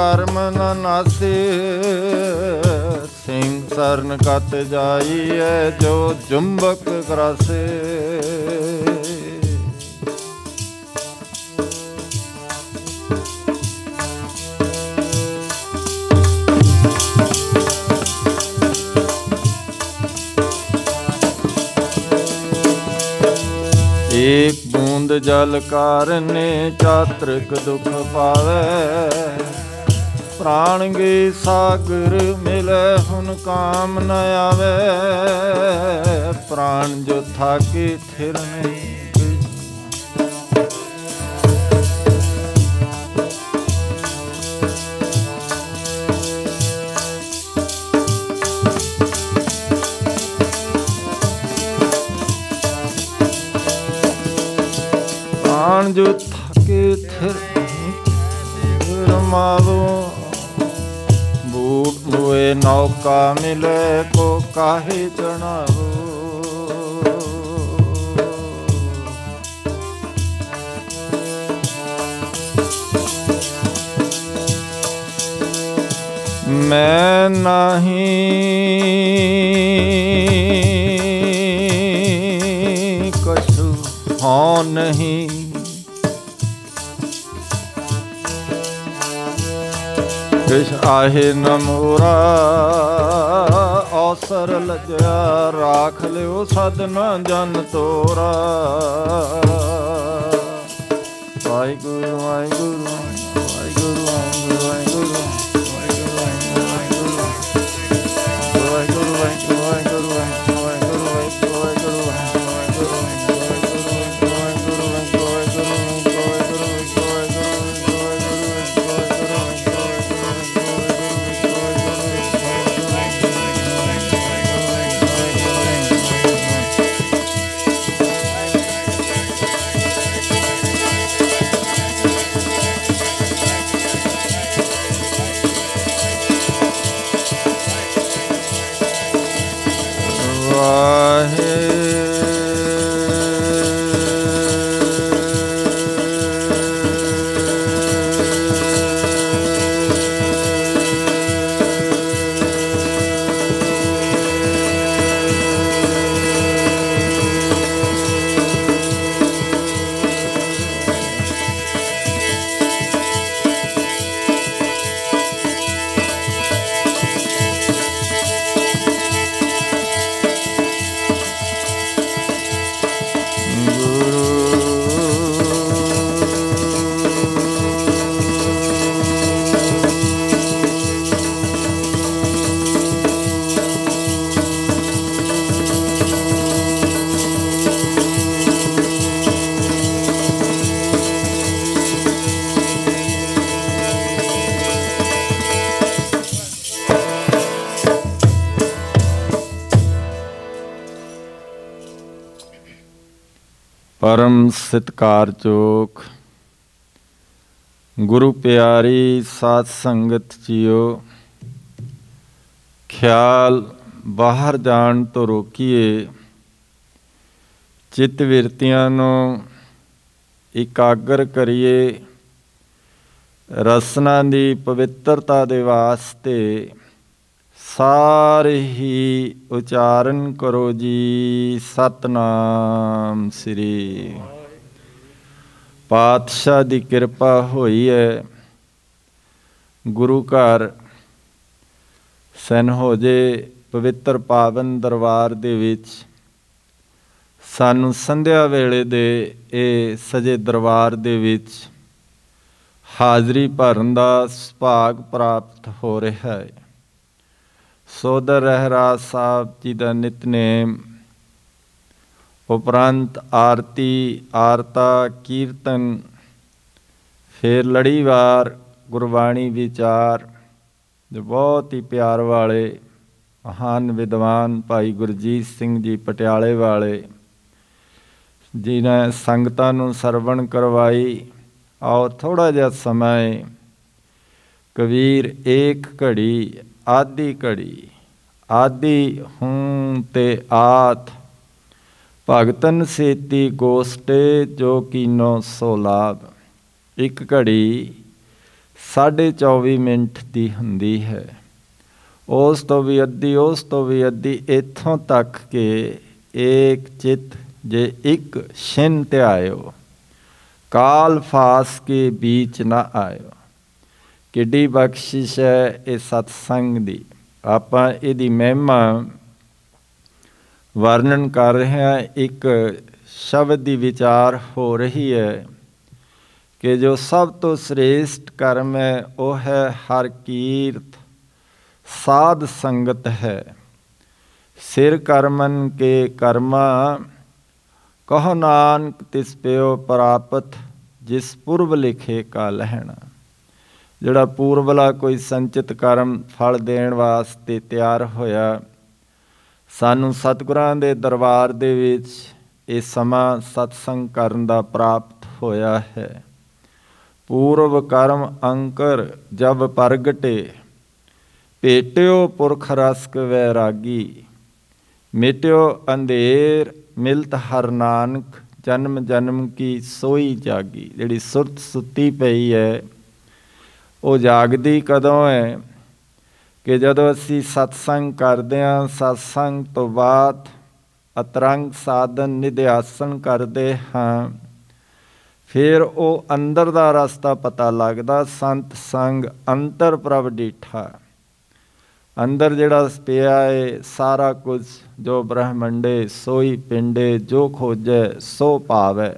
ਕਰਮ ਨ ਨਾਸੇ, ਸਿੰਘ ਸਰਨ ਕਤ ਜਾਈਐ, ਜੋ ਜੁੰਬਕ ਕਰਾਸੇ ਏਕ ਬੂੰਦ ਜਲ ਕਾਰਨੇ, ਚਾਤ੍ਰਿਕ ਦੁਖ ਪਾਵੇ। ਪ੍ਰਾਣ ਗੇ ਸਾਗਰ ਮਿਲੈ ਹੁਣ ਕਾਮ ਨ ਆਵੇ। ਪ੍ਰਾਣ ਜੋ ਥਾਕੇ ਥਿਰ ਪ੍ਰਾਣ ਜੋ ਥਾਕੇ ਥਿਰ ਰਮਾਵੋ ਬੂਟ ਨੌਕਾ ਮਿਲੇ ਕੋ ਕਾਹੇ ਚਣਾਵੋ ਮੈਂ ਨਹੀਂ ਕਛੂ ਹਾਂ ਨਹੀਂ। ਕਿਛ ਨ ਮੋਰਾ ਔਸਰ ਲਜਿਆ ਰਾਖ ਲਿਓ ਸਦ ਜਨ ਤੋਰਾ। ਵਾਹਿਗੁਰੂ ਵਾਹਿਗੁਰੂ। ਸਤਕਾਰ ਚੋਕ। ਗੁਰੂ ਪਿਆਰੀ ਸਾਧ ਸੰਗਤ ਜੀਓ, ਖਿਆਲ ਬਾਹਰ ਜਾਣ ਤੋਂ ਰੋਕੀਏ। ਚਿੱਤ ਵਿਰਤੀਆਂ ਨੂੰ ਇਕਾਗਰ ਕਰੀਏ। ਰਸਨਾ ਦੀ ਪਵਿੱਤਰਤਾ ਦੇ ਵਾਸਤੇ ਸਾਰੇ ਹੀ ਉਚਾਰਨ ਕਰੋ ਜੀ। ਸਤਨਾਮ ਸ੍ਰੀ ਪਾਤਸ਼ਾਹ ਦੀ ਕਿਰਪਾ ਹੋਈ ਹੈ ਗੁਰੂ ਘਰ ਸਨ ਹੋ ਜੇ ਪਵਿੱਤਰ ਪਾਵਨ ਦਰਬਾਰ ਦੇ ਵਿੱਚ। ਸਾਨੂੰ ਸੰਧਿਆ ਵੇਲੇ ਦੇ ਇਹ ਸਜੇ ਦਰਬਾਰ ਦੇ ਵਿੱਚ ਹਾਜ਼ਰੀ ਭਰਨ ਦਾ ਸੁਭਾਗ ਪ੍ਰਾਪਤ ਹੋ ਰਿਹਾ ਹੈ। ਸੋਦਰ ਰਹਿਰਾਜ ਸਾਹਿਬ ਜੀ ਦਾ ਨਿਤਨੇਮ ਉਪਰੰਤ ਆਰਤੀ, ਆਰਤਾ, ਕੀਰਤਨ, ਫਿਰ ਲੜੀਵਾਰ, ਗੁਰਬਾਣੀ ਵਿਚਾਰ, ਜੋ ਬਹੁਤ ਹੀ ਪਿਆਰ ਵਾਲੇ, ਮਹਾਨ ਵਿਦਵਾਨ ਭਾਈ ਗੁਰਜੀਤ ਸਿੰਘ ਜੀ ਪਟਿਆਲੇ ਵਾਲੇ, ਜਿਨ੍ਹਾਂ ਸੰਗਤਾਂ ਨੂੰ ਸਰਵਣ ਕਰਵਾਈ, ਆਓ ਥੋੜਾ ਜਿਹਾ ਸਮਾਂ ਕਬੀਰ ਏਕ ਘੜੀ, ਆਦੀ ਘੜੀ, ਆਦੀ ਹੂੰ ਤੇ ਆਤ ਭਗਤਨ ਸੇਤੀ ਗੋਸਟੇ ਜੋ ਕੀਨੋ ਸੋ ਲਾਭ। ਇੱਕ ਘੜੀ 24 ਮਿੰਟ ਦੀ ਹੁੰਦੀ ਹੈ। ਉਸ ਤੋਂ ਵੀ ਅੱਧੀ, ਉਸ ਤੋਂ ਵੀ ਅੱਧੀ, ਇੱਥੋਂ ਤੱਕ ਕਿ ਏਕ ਚਿਤ ਜੇ ਇੱਕ ਛਿਨ ਤੇ ਆਇਓ, ਕਾਲ ਫਾਸ ਕੇ ਵਿੱਚ ਨਾ ਆਇਓ। ਕਿੱਡੀ ਬਖਸ਼ਿਸ਼ ਹੈ ਇਹ ਸਤਸੰਗ ਦੀ। ਆਪਾਂ ਇਹਦੀ ਮਹਿਮਾ ਵਰਣਨ ਕਰ ਰਿਹਾ ਇੱਕ ਸ਼ਬਦ ਦੀ ਵਿਚਾਰ ਹੋ ਰਹੀ ਹੈ ਕਿ ਜੋ ਸਭ ਤੋਂ ਸ੍ਰੇਸ਼ਟ ਕਰਮ ਹੈ, ਉਹ ਹੈ ਹਰ ਕੀਰਤ ਸਾਧ ਸੰਗਤ ਹੈ। ਸਿਰ ਕਰਮਨ ਕੇ ਕਰਮਾ, ਕਹ ਨਾਨਕ ਤਿਸ ਪਿਓ ਪ੍ਰਾਪਤ, ਜਿਸ ਪੁਰਬ ਲਿਖੇ ਕਾ ਲਹਿਣਾ ਜਿਹੜਾ ਪੂਰਬਲਾ ਕੋਈ ਸੰਚਿਤ ਕਰਮ ਫਲ ਦੇਣ ਵਾਸਤੇ ਤਿਆਰ ਹੋਇਆ ਸਾਨੂੰ ਸਤਿਗੁਰਾਂ ਦੇ ਦਰਬਾਰ ਦੇ ਵਿੱਚ ਇਹ ਸਮਾਂ ਸਤਸੰਗ ਕਰਨ ਦਾ ਪ੍ਰਾਪਤ ਹੋਇਆ ਹੈ। ਪੂਰਵ ਕਰਮ ਅੰਕਰ ਜਬ ਪ੍ਰਗਟੇ, ਭੇਟਿਓ ਪੁਰਖ ਰਸਕ ਵੈਰਾਗੀ, ਮਿਟਿਓ ਅੰਧੇਰ ਮਿਲਤ ਹਰ ਨਾਨਕ, ਜਨਮ ਜਨਮ ਕੀ ਸੋਈ ਜਾਗੀ। ਜਿਹੜੀ ਸੁਰਤ ਸੁੱਤੀ ਪਈ ਹੈ, ਉਹ ਜਾਗਦੀ ਕਦੋਂ ਹੈ? ਕਿ ਜਦੋਂ ਅਸੀਂ ਸਤਸੰਗ ਕਰਦੇ ਹਾਂ, ਸਤਸੰਗ ਤੋਂ ਬਾਅਦ ਅਤਰੰਗ ਸਾਧਨ ਨਿਧਿਆਸਨ ਕਰਦੇ ਹਾਂ, ਫਿਰ ਉਹ ਅੰਦਰ ਦਾ ਰਸਤਾ ਪਤਾ ਲੱਗਦਾ, ਸੰਤ ਸੰਗ ਅੰਤਰ ਪ੍ਰਭ ਡੀਠਾ। ਅੰਦਰ ਜਿਹੜਾ ਪਿਆ ਹੈ ਸਾਰਾ ਕੁਝ ਜੋ ਬ੍ਰਹਮੰਡੇ, ਸੋਈ ਪਿੰਡੇ, ਜੋ ਖੋਜੈ, ਸੋ ਪਾਵੇ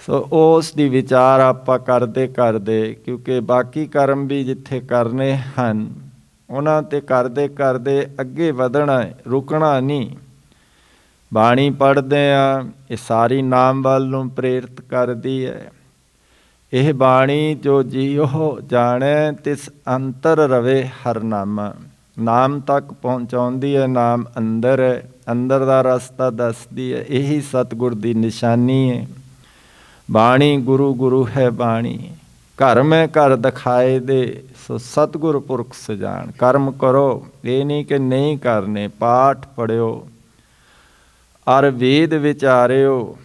ਸੋ ਉਸ ਦੀ ਵਿਚਾਰ ਆਪਾਂ ਕਰਦੇ ਕਰਦੇ ਕਿਉਂਕਿ ਬਾਕੀ ਕਰਮ ਵੀ ਜਿੱਥੇ ਕਰਨੇ ਹਨ ਉਹਨਾਂ ਤੇ ਕਰਦੇ ਕਰਦੇ ਅੱਗੇ ਵਧਣਾ, ਰੁਕਣਾ ਨਹੀਂ। ਬਾਣੀ ਪੜ੍ਹਦੇ ਆ, ਇਹ ਸਾਰੀ ਨਾਮ ਵੱਲ ਨੂੰ ਪ੍ਰੇਰਿਤ ਕਰਦੀ ਹੈ। ਇਹ ਬਾਣੀ ਜੋ ਜੀਉ ਜਾਣੈ, ਤਿਸ ਅੰਤਰ ਰਵੇ ਹਰ ਨਾਮਾ। ਨਾਮ ਤੱਕ ਪਹੁੰਚਾਉਂਦੀ ਹੈ, ਨਾਮ ਅੰਦਰ ਹੈ। ਅੰਦਰ ਦਾ ਰਸਤਾ ਦੱਸਦੀ ਹੈ, ਇਹੀ ਸਤਗੁਰ ਦੀ ਨਿਸ਼ਾਨੀ ਹੈ। ਬਾਣੀ ਗੁਰੂ ਗੁਰੂ ਹੈ ਬਾਣੀ। ਘਰ ਮੈਂ ਘਰ ਦਿਖਾਏ ਦੇ ਸੋ ਸਤਗੁਰ ਪੁਰਖ ਸਜਾਣ ਕਰਮ ਕਰੋ, ਇਹ ਨਹੀਂ ਕਿ ਨਹੀਂ ਕਰਨੇ, ਪਾਠ ਪੜਿਓ ਅਰ ਵੇਦ ਵਿਚਾਰਿਓ,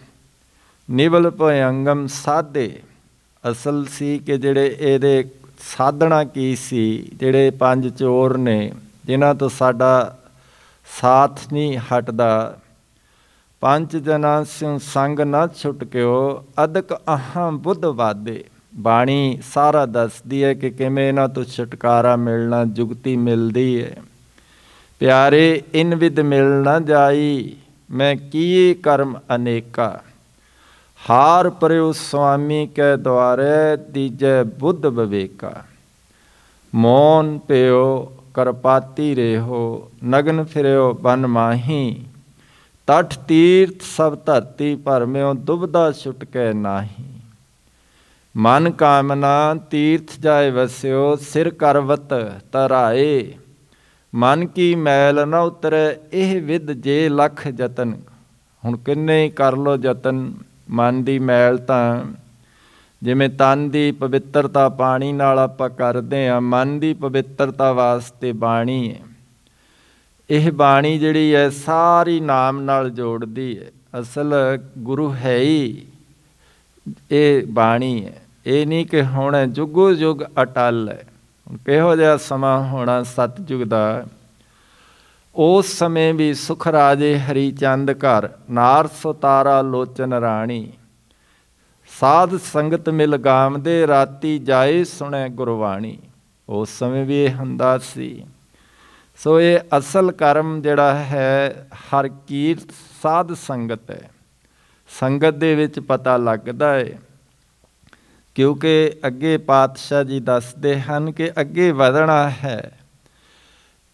ਨਿਵਲ ਭਯੰਗਮ ਸਾਧੇ। ਅਸਲ ਸੀ ਕਿ ਜਿਹੜੇ ਇਹਦੇ ਸਾਧਣਾ ਕੀ ਸੀ, ਜਿਹੜੇ ਪੰਜ ਚੋਰ ਨੇ, ਜਿਨ੍ਹਾਂ ਤੋਂ ਸਾਡਾ ਸਾਥ ਨਹੀਂ ਹਟਦਾ। ਪੰਜ ਜਨਾਂ ਸਿਉ ਸੰਗ ਨਾ ਛੁਟਕਿਓ, ਅਦਕ ਅਹਾਂ ਬੁੱਧ ਵਾਦੇ ਬਾਣੀ ਸਾਰਾ ਦੱਸਦੀ ਹੈ ਕਿ ਕਿਵੇਂ ਇਹਨਾਂ ਤੋਂ ਛੁਟਕਾਰਾ ਮਿਲਣਾ, ਜੁਗਤੀ ਮਿਲਦੀ ਹੈ। ਪਿਆਰੇ, ਇਨ ਵਿਦ ਮਿਲ ਨਾ ਜਾਈ, ਮੈਂ ਕੀਏ ਕਰਮ ਅਨੇਕਾ। ਹਾਰ ਪਰਿਉ ਸੁਆਮੀ ਕੈ ਦਵਾਰੇ ਤੀਜੈ ਬੁੱਧ ਵਿਵੇਕਾ। ਮੌਨ ਪਿਓ ਕਰਪਾਤੀ ਰਹੋ, ਨਗਨ ਫਿਰਿਓ ਬਨ ਮਾਹੀ। ਤਠ ਤੀਰਥ ਸਭ ਧਰਤੀ ਭਰਮਿਓ ਦੁਬਦਾ ਛੁਟਕੈ ਨਾਹੀ। ਮਨ ਕਾਮਨਾ ਤੀਰਥ ਜਾਏ ਵਸਿਓ, ਸਿਰ ਕਰਵਤ ਤਰਾਏ ਮਨ ਕੀ ਮੈਲ ਨ ਉਤਰੈ, ਇਹ ਵਿਦ ਜੇ ਲਖ ਯਤਨ ਹੁਣ ਕਿੰਨੇ ਕਰ ਲੋ ਯਤਨ ਮਨ ਦੀ ਮੈਲ ਤਾਂ। ਜਿਵੇਂ ਤਨ ਦੀ ਪਵਿੱਤਰਤਾ ਪਾਣੀ ਨਾਲ ਆਪਾਂ ਕਰਦੇ ਆ ਮਨ ਦੀ ਪਵਿੱਤਰਤਾ ਵਾਸਤੇ ਬਾਣੀ ਹੈ। ਇਹ ਬਾਣੀ ਜਿਹੜੀ ਹੈ, ਸਾਰੀ ਨਾਮ ਨਾਲ ਜੋੜਦੀ ਹੈ। ਅਸਲ ਗੁਰੂ ਹੈ ਹੀ। ਇਹ ਬਾਣੀ ਹੈ। ਇਹ ਨਹੀਂ ਕਿ ਹੁਣ ਜੁਗੋ ਜੁਗ ਅਟਲ ਹੈ। ਕਿਹੋ ਜਿਹਾ ਸਮਾਂ ਹੋਣਾ ਸਤਜੁਗ ਦਾ? ਉਸ ਸਮੇਂ ਵੀ ਸੁਖ ਰਾਜੇ ਹਰੀ ਚੰਦ ਘਰ, ਨਾਰ ਸੁਤਾਰਾ ਲੋਚਨ ਰਾਣੀ। ਸਾਧ ਸੰਗਤ ਮਿਲ ਗਾਮਦੇ, ਰਾਤੀ ਜਾਏ ਸੁਣੈ ਗੁਰਬਾਣੀ। ਉਸ ਸਮੇਂ ਵੀ ਇਹ ਹੁੰਦਾ ਸੀ। ਸੋ ਇਹ ਅਸਲ ਕਰਮ ਜਿਹੜਾ ਹੈ, ਹਰ ਕੀਰਤ ਸਾਧ ਸੰਗਤ ਹੈ। ਸੰਗਤ ਦੇ ਵਿੱਚ ਪਤਾ ਲੱਗਦਾ ਹੈ ਕਿਉਂਕਿ ਅੱਗੇ ਪਾਤਸ਼ਾਹ ਜੀ ਦੱਸਦੇ ਹਨ ਕਿ ਅੱਗੇ ਵਧਣਾ ਹੈ।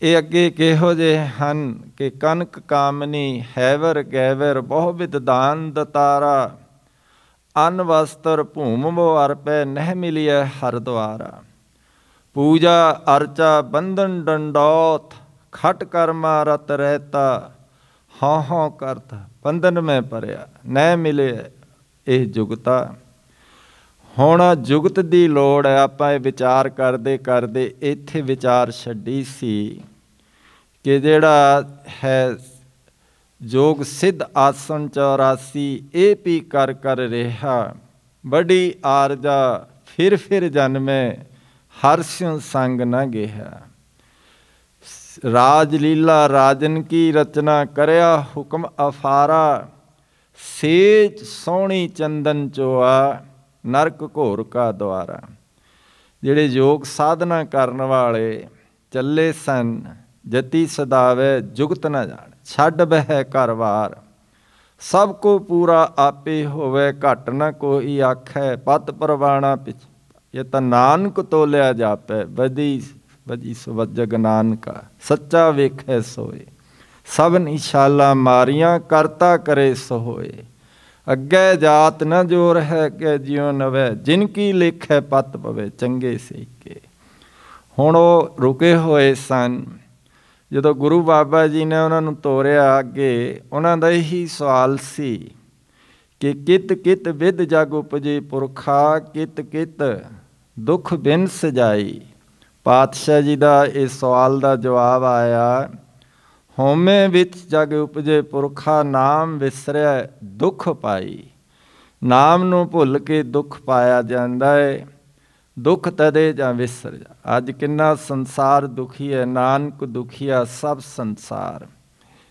ਇਹ ਅੱਗੇ ਕਿਹੋ ਜੇ ਹਨ ਕਿ ਕਨਕ ਕਾਮਨੀ, ਹੈਵਰ ਗੈਵਰ ਬਹੁ ਵਿਦਦਾਨ ਦਤਾਰਾ, ਅਨ ਵਸਤਰ ਭੂਮ ਮੋ ਅਰਪੈ, ਨਹਿ ਮਿਲਿਆ ਹਰ ਦਵਾਰਾ ਪੂਜਾ, ਅਰਚਾ, ਬੰਧਨ ਡੰਡੋਤ, ਖਟ ਕਰਮਾ ਰਤ ਰਹਤਾ ਹਾਂ ਹਾਂ ਕਰਤ ਬੰਧਨ ਮੈਂ ਪਰਿਆ ਨਹਿ ਮਿਲੇ ਇਹ ਜੁਗਤਾ। ਹੁਣ ਜੁਗਤ ਦੀ ਲੋੜ ਹੈ, ਆਪਾਂ ਇਹ ਵਿਚਾਰ ਕਰਦੇ ਕਰਦੇ ਇੱਥੇ ਵਿਚਾਰ ਛੱਡੀ ਸੀ ਕਿ ਜਿਹੜਾ ਹੈ ਜੋਗ ਸਿੱਧ ਆਸਨ 84 ਇਹ ਵੀ ਕਰ ਕਰ ਰਿਹਾ। ਬੜੀ ਆਰਜਾ, ਫਿਰ ਫਿਰ ਜਨਮੇ ਹਰ ਸਿਉ ਸੰਗ ਨਾ ਗਿਆ। ਰਾਜ ਲੀਲਾ ਰਾਜਨ ਕੀ ਰਚਨਾ ਕਰਿਆ ਹੁਕਮ ਅਫਾਰਾ, ਸੇਜ ਸੋਹਣੀ ਚੰਦਨ ਚੋਆ ਨਰਕ ਘੋਰ ਕਾ ਦਵਾਰਾ ਜਿਹੜੇ ਯੋਗ ਸਾਧਨਾ ਕਰਨ ਵਾਲੇ ਚੱਲੇ ਸਨ, ਜਤੀ ਸਦਾਵੇ ਜੁਗਤ ਨਾ ਜਾਣ, ਛੱਡ ਬਹਿ ਘਰਵਾਰ ਸਭ ਕੋ ਪੂਰਾ ਆਪੇ ਹੋਵੇ, ਘਟ ਨਾ ਕੋਈ ਆਖੈ, ਪਤ ਪਰਵਾਣਾ ਪਿਛ ਇਹ ਤਾਂ ਨਾਨਕ ਤੋਲਿਆ ਜਾਪੈ ਵਧੀ ਬਦੀ ਸਵਜਗ ਨਾਨਕਾ, ਸੱਚਾ ਵੇਖੈ ਸੋਏ। ਸਭ ਨਿਸ਼ਾਲਾ ਮਾਰੀਆਂ, ਕਰਤਾ ਕਰੇ ਸੋਏ। ਅੱਗੇ ਜਾਤ ਨ ਜੋਰ ਹੈ ਕਿ ਜਿਉ ਨਵੇ। ਜਿਨ ਕੀ ਲਿਖੈ, ਪਤ ਪਵੇ, ਚੰਗੇ ਸੇਕੇ। ਹੁਣ ਉਹ ਰੁਕੇ ਹੋਏ ਸਨ। ਜਦੋਂ ਗੁਰੂ ਬਾਬਾ ਜੀ ਨੇ ਉਹਨਾਂ ਨੂੰ ਤੋਰਿਆ ਅੱਗੇ, ਉਹਨਾਂ ਦਾ ਇਹੀ ਸਵਾਲ ਸੀ ਕਿ ਕਿਤ ਕਿਤ ਵਿਦ ਜਗ ਉਪਜੇ ਪੁਰਖਾ, ਕਿਤ ਕਿਤ ਦੁਖ ਬਿਨ ਸਜਾਈ। ਪਾਤਸ਼ਾਹ ਜੀ ਦਾ ਇਸ ਸਵਾਲ ਦਾ ਜਵਾਬ ਆਇਆ, ਹਉਮੈ ਵਿੱਚ ਜਗ ਉਪਜੇ ਪੁਰਖਾ ਨਾਮ ਵਿਸਰਿਆ ਦੁੱਖ ਪਾਈ। ਨਾਮ ਨੂੰ ਭੁੱਲ ਕੇ ਦੁੱਖ ਪਾਇਆ ਜਾਂਦਾ ਹੈ ਦੁੱਖ ਤਦੇ ਜਾਂ ਵਿਸਰ ਜਾ। ਅੱਜ ਕਿੰਨਾ ਸੰਸਾਰ ਦੁਖੀ ਹੈ, ਨਾਨਕ ਦੁਖੀਆ ਸਭ ਸੰਸਾਰ।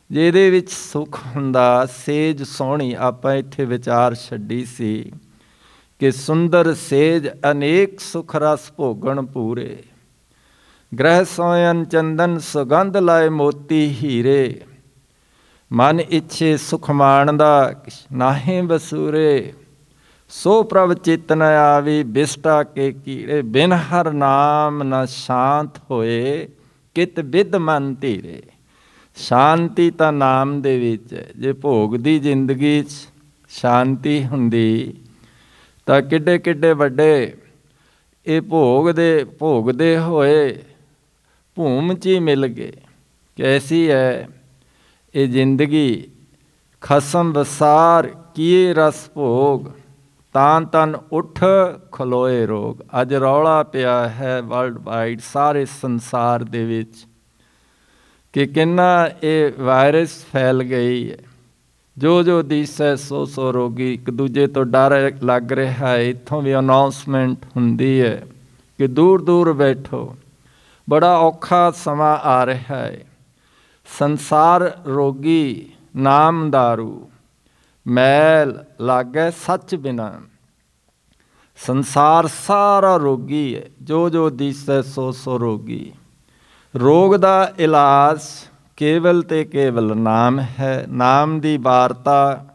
ਜਿਹਦੇ ਵਿੱਚ ਸੁਖ ਹੁੰਦਾ, ਸੇਜ ਸੋਹਣੀ ਆਪਾਂ ਇੱਥੇ ਵਿਚਾਰ ਛੱਡੀ ਸੀ ਕਿ ਸੁੰਦਰ ਸੇਜ ਅਨੇਕ ਸੁਖ ਰਸ ਭੋਗਣ ਪੂਰੇ। ਗ੍ਰਹਿ ਸੋਇਨ ਚੰਦਨ ਸੁਗੰਧ ਲਾਏ ਮੋਤੀ ਹੀਰੇ। ਮਨ ਇੱਛੇ ਸੁਖ ਮਾਣਦਾ ਨਾਹੇ ਬਸੂਰੇ। ਸੋ ਪ੍ਰਭ ਚੇਤਨ ਆਵੇ ਬਿਸਟਾ ਕੇ ਕੀੜੇ। ਬਿਨ ਹਰ ਨਾਮ ਨ ਸ਼ਾਂਤ ਹੋਏ ਕਿਤ ਬਿਦ ਮਨ ਧੀਰੇ। ਸ਼ਾਂਤੀ ਤਾਂ ਨਾਮ ਦੇ ਵਿੱਚ ਜੇ ਭੋਗ ਦੀ ਜ਼ਿੰਦਗੀ 'ਚ ਸ਼ਾਂਤੀ ਹੁੰਦੀ ਤਾਂ ਕਿੱਡੇ ਕਿੱਡੇ ਵੱਡੇ। ਇਹ ਭੋਗ ਦੇ, ਭੋਗਦੇ ਹੋਏ ਭੂਮ 'ਚ ਹੀ ਮਿਲ ਗਏ। ਕੈਸੀ ਹੈ ਇਹ ਜ਼ਿੰਦਗੀ ਖਸਮ ਵਸਾਰ ਕੀਏ ਰਸ ਭੋਗ? ਤਾਂ ਤਨ ਉਠ ਖਲੋਏ ਰੋਗ। ਅੱਜ ਰੌਲਾ ਪਿਆ ਹੈ ਵਰਲਡ ਵਾਈਡ ਸਾਰੇ ਸੰਸਾਰ ਦੇ ਵਿੱਚ। ਕਿ ਕਿੰਨਾ ਇਹ ਵਾਇਰਸ ਫੈਲ ਗਈ ਹੈ ਜੋ ਜੋ ਦਿਸੈ, ਸੋ ਸੋ ਰੋਗੀ। ਇੱਕ ਦੂਜੇ ਤੋਂ ਡਰ ਲੱਗ ਰਿਹਾ ਹੈ। ਇੱਥੋਂ ਵੀ ਅਨਾਉਂਸਮੈਂਟ ਹੁੰਦੀ ਹੈ ਕਿ ਦੂਰ ਦੂਰ ਬੈਠੋ। ਬੜਾ ਔਖਾ ਸਮਾਂ ਆ ਰਿਹਾ ਹੈ ਸੰਸਾਰ ਰੋਗੀ ਨਾਮ दारू ਮੈਲ ਲਾਗੇ ਸੱਚ ਬਿਨਾ। ਸੰਸਾਰ ਸਾਰਾ ਰੋਗੀ ਹੈ ਜੋ ਜੋ ਦਿਸੈ ਸੋ ਸੋ ਰੋਗੀ। ਰੋਗ ਦਾ ਇਲਾਜ ਕੇਵਲ ਤੇ ਕੇਵਲ ਨਾਮ ਹੈ, ਨਾਮ ਦੀ ਵਾਰਤਾ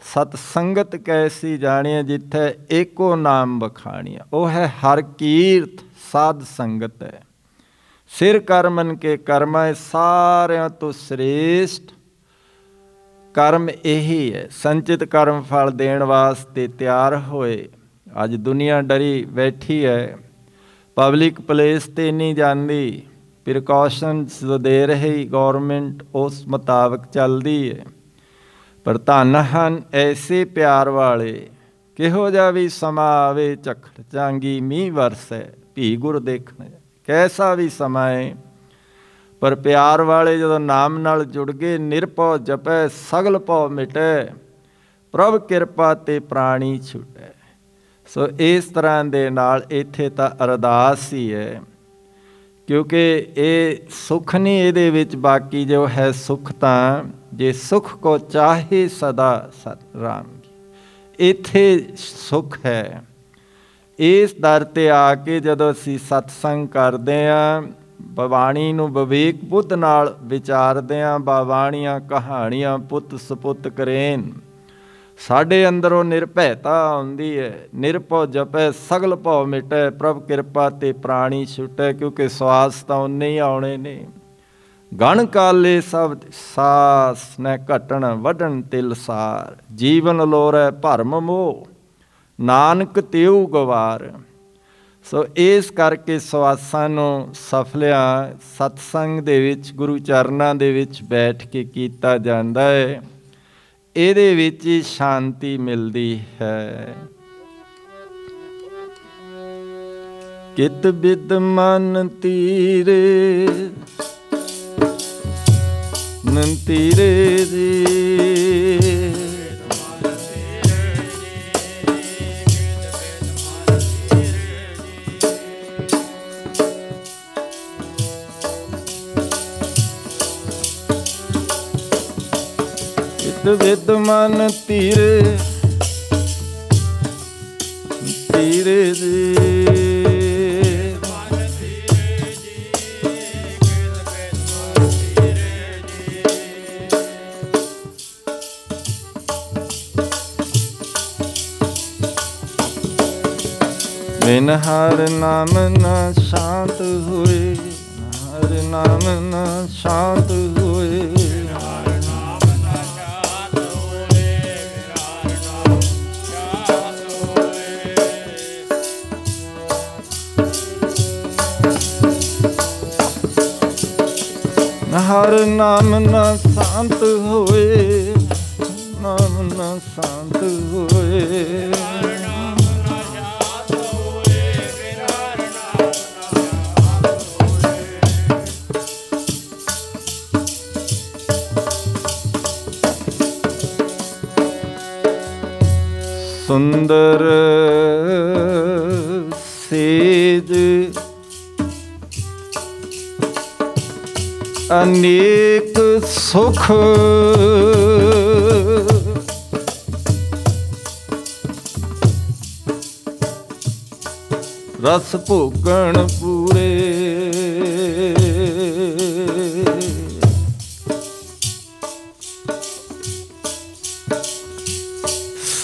ਸਤ ਸੰਗਤ ਕੈਸੀ ਜਾਣੀਏ ਜਿੱਥੇ ਏਕੋ ਨਾਮ ਬਖਾਣੀਆ ਉਹ ਹੈ ਹਰ ਕੀਰਤ ਸਾਧ ਸੰਗਤ ਹੈ। ਸਿਰ ਕਰਮਨ ਕੇ ਕਰਮੈ ਸਾਰਿਆਂ ਤੋਂ ਸ੍ਰੇਸ਼ਟ। ਕਰਮ ਇਹੀ ਹੈ, ਸੰਚਿਤ ਕਰਮ ਫਲ ਦੇਣ ਵਾਸਤੇ ਤਿਆਰ ਹੋਏ। ਅੱਜ ਦੁਨੀਆ ਡਰੀ ਬੈਠੀ ਹੈ, ਪਬਲਿਕ ਪਲੇਸ ਤੇ ਨਹੀਂ ਜਾਂਦੀ। ਪ੍ਰੀਕਾਸ਼ਨਸ ਦੇ ਰਹੀ ਗਵਰਨਮੈਂਟ ਉਸ ਮੁਤਾਬਕ ਚੱਲਦੀ ਹੈ। ਪਰ ਧੰਨ ਹਨ ਐਸੇ ਪਿਆਰ ਵਾਲੇ, ਕਿਹੋ ਜਿਹਾ ਵੀ ਸਮਾਂ ਆਵੇ, ਝਖੜ ਚਾਂਗੀ ਮੀਂਹ ਵਰਸੈ, ਭੀ ਗੁਰ ਦੇਖਣ। ਕੈਸਾ ਵੀ ਸਮਾਂ ਹੈ ਪਰ ਪਿਆਰ ਵਾਲੇ ਜਦੋਂ ਨਾਮ ਨਾਲ ਜੁੜ ਗਏ, ਨਿਰਭਉ ਜਪੈ, ਸਗਲ ਭਉ ਮਿਟੈ, ਪ੍ਰਭ ਕਿਰਪਾ ਤੇ ਪ੍ਰਾਣੀ ਛੁਟੈ। ਸੋ ਇਸ ਤਰ੍ਹਾਂ ਦੇ ਨਾਲ ਇੱਥੇ ਤਾਂ ਅਰਦਾਸ ਹੀ ਹੈ, ਕਿਉਂਕਿ ਇਹ ਸੁਖ ਨਹੀਂ ਇਹਦੇ ਵਿੱਚ, ਬਾਕੀ ਜੋ ਹੈ ਸੁਖ ਤਾਂ ਜੇ ਸੁਖ ਕੋ ਚਾਹੇ ਸਦਾ ਸਤ ਰਾਮ ਇੱਥੇ ਸੁਖ ਹੈ। ਇਸ ਦਰ ਤੇ ਆ ਕੇ ਜਦੋਂ ਅਸੀਂ ਸਤਸੰਗ ਕਰਦੇ ਆਂ ਬਵਾਣੀ ਨੂੰ ਵਿਵੇਕ ਬੁੱਧ ਨਾਲ ਵਿਚਾਰਦੇ ਆਂ ਬਾਵਾਣੀਆਂ ਕਹਾਣੀਆਂ ਪੁੱਤ ਸਪੁੱਤ ਕਰੇਨ। ਸਾਡੇ ਅੰਦਰੋਂ ਨਿਰਭੈਤਾ ਆਉਂਦੀ ਹੈ, ਨਿਰਭਉ ਜਪੈ, ਸਗਲ ਭਉ ਮਿਟੈ, ਪ੍ਰਭ ਕਿਰਪਾ ਤੇ ਪ੍ਰਾਣੀ ਛੁਟੈ, ਕਿਉਂਕਿ ਸਵਾਸ ਤਾਂ ਉਹਨੇ ਹੀ ਆਉਣੇ ਨੇ। ਗਣ ਕਾਲੇ ਸਭ ਸਾਸ ਨੇ ਘਟਣ ਵਡਣ ਤਿਲਸਾਰ ਜੀਵਨ ਲੋਰੈ ਭਰਮ ਮੋਹ। ਨਾਨਕ ਤਿਉ ਗਵਾਰ। ਸੋ ਇਸ ਕਰਕੇ ਸਵਾਸਾਂ ਨੂੰ ਸਫਲਿਆ ਸਤਸੰਗ ਦੇ ਵਿੱਚ, ਗੁਰੂ ਚਰਨਾਂ ਦੇ ਵਿੱਚ ਬੈਠ ਕੇ ਕੀਤਾ ਜਾਂਦਾ ਹੈ। ਇਹਦੇ ਵਿੱਚ ਹੀ ਸ਼ਾਂਤੀ ਮਿਲਦੀ ਹੈ। ਕਿਤ ਬਿਦ ਮਨ ਤੀਰੇ ਨਨ ਤੀਰੇ ਚਿਤ ਵਿਦ ਮਨ ਤੀਰੇ ਤੀਰੇ ਜੀ। ਮਨ ਤੀਰੇ ਜੀ ਕਿਰਤ ਵਿਦ ਮਨ ਤੀਰੇ ਜੀ ਬਿਨ ਹਰ ਨਾਮ ਨਾ ਸ਼ਾਂਤ ਹੋਏ ਹਰ ਨਾਮ ਨਾ ਸ਼ਾਂਤ ਹੋਏ। ਹਰ ਨਾਮ ਨਾ ਸ਼ਾਂਤ ਹੋਏ ਨਾਮ ਨਾ ਸ਼ਾਂਤ ਹੋਏ। ਸੁੰਦਰ ਸੁਖ ਰਸ ਭੋਗਣ ਪੂਰੇ।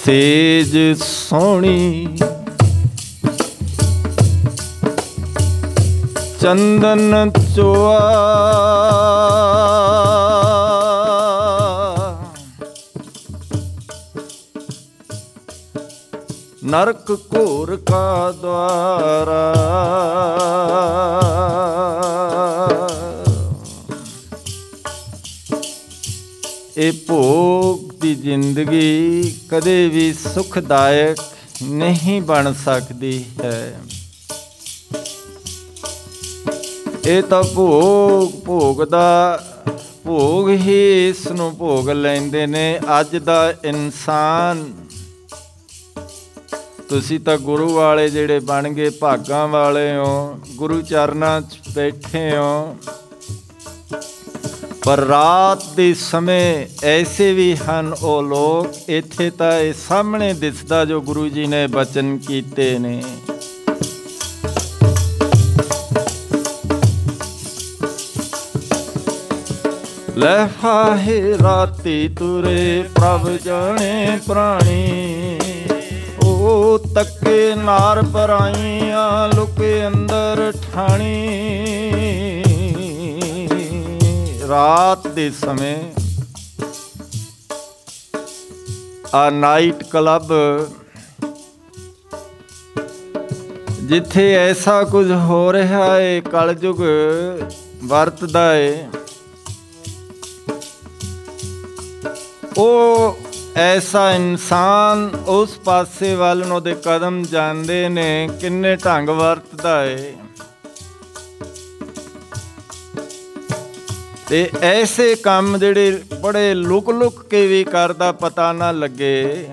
ਸੇਜ ਸੋਹਣੀ ਚੰਦਨ ਚੋਆ। ਨਰਕ ਘੋਰ ਕਾ ਦਵਾਰਾ ਇਹ ਭੋਗ ਦੀ ਜ਼ਿੰਦਗੀ ਕਦੇ ਵੀ ਸੁਖਦਾਇਕ ਨਹੀਂ ਬਣ ਸਕਦੀ ਹੈ। ਇਹ ਤਾਂ ਭੋਗ ਭੋਗ ਦਾ ਭੋਗ ਹੀ ਇਸ ਨੂੰ ਭੋਗ ਲੈਂਦੇ ਨੇ। ਅੱਜ ਦਾ ਇਨਸਾਨ ਤੁਸੀਂ ਤਾਂ ਗੁਰੂ ਵਾਲੇ ਜਿਹੜੇ ਬਣ ਗਏ, ਭਾਗਾਂ ਵਾਲੇ ਹੋ, ਗੁਰੂ ਚਰਨਾਂ 'ਚ ਬੈਠੇ ਹੋ। ਪਰ ਰਾਤ ਦੇ ਸਮੇਂ ਐਸੇ ਵੀ ਹਨ ਉਹ ਲੋਕ, ਇੱਥੇ ਤਾਂ ਇਹ ਸਾਹਮਣੇ ਦਿਸਦਾ ਜੋ ਗੁਰੂ ਜੀ ਨੇ ਬਚਨ ਕੀਤੇ ਨੇ। ਲੈ ਰਾਤੀ ਤੁਰੇ ਪ੍ਰਭ ਜਾਣੇ ਪ੍ਰਾਣੀ, ਉਹ ਤੱਕੇ ਨਾਰ ਪਰਾਈਆਂ, ਲੁਕੇ ਅੰਦਰ ਠਾਣੀ। ਰਾਤ ਦੇ ਸਮੇਂ ਆ ਨਾਈਟ ਕਲੱਬ ਜਿੱਥੇ ਐਸਾ ਕੁਝ ਹੋ ਰਿਹਾ ਏ, ਕਲਯੁਗ ਵਰਤਦਾ ਏ। ਉਹ ਐਸਾ ਇਨਸਾਨ ਉਸ ਪਾਸੇ ਵੱਲ ਨੂੰ ਉਹਦੇ ਕਦਮ ਜਾਂਦੇ ਨੇ, ਕਿੰਨੇ ਢੰਗ ਵਰਤਦਾ ਏ। ਤੇ ਐਸੇ ਕੰਮ ਜਿਹੜੇ ਬੜੇ ਲੁਕ ਲੁਕ ਕੇ ਵੀ ਕਰਦਾ, ਪਤਾ ਨਾ ਲੱਗੇ।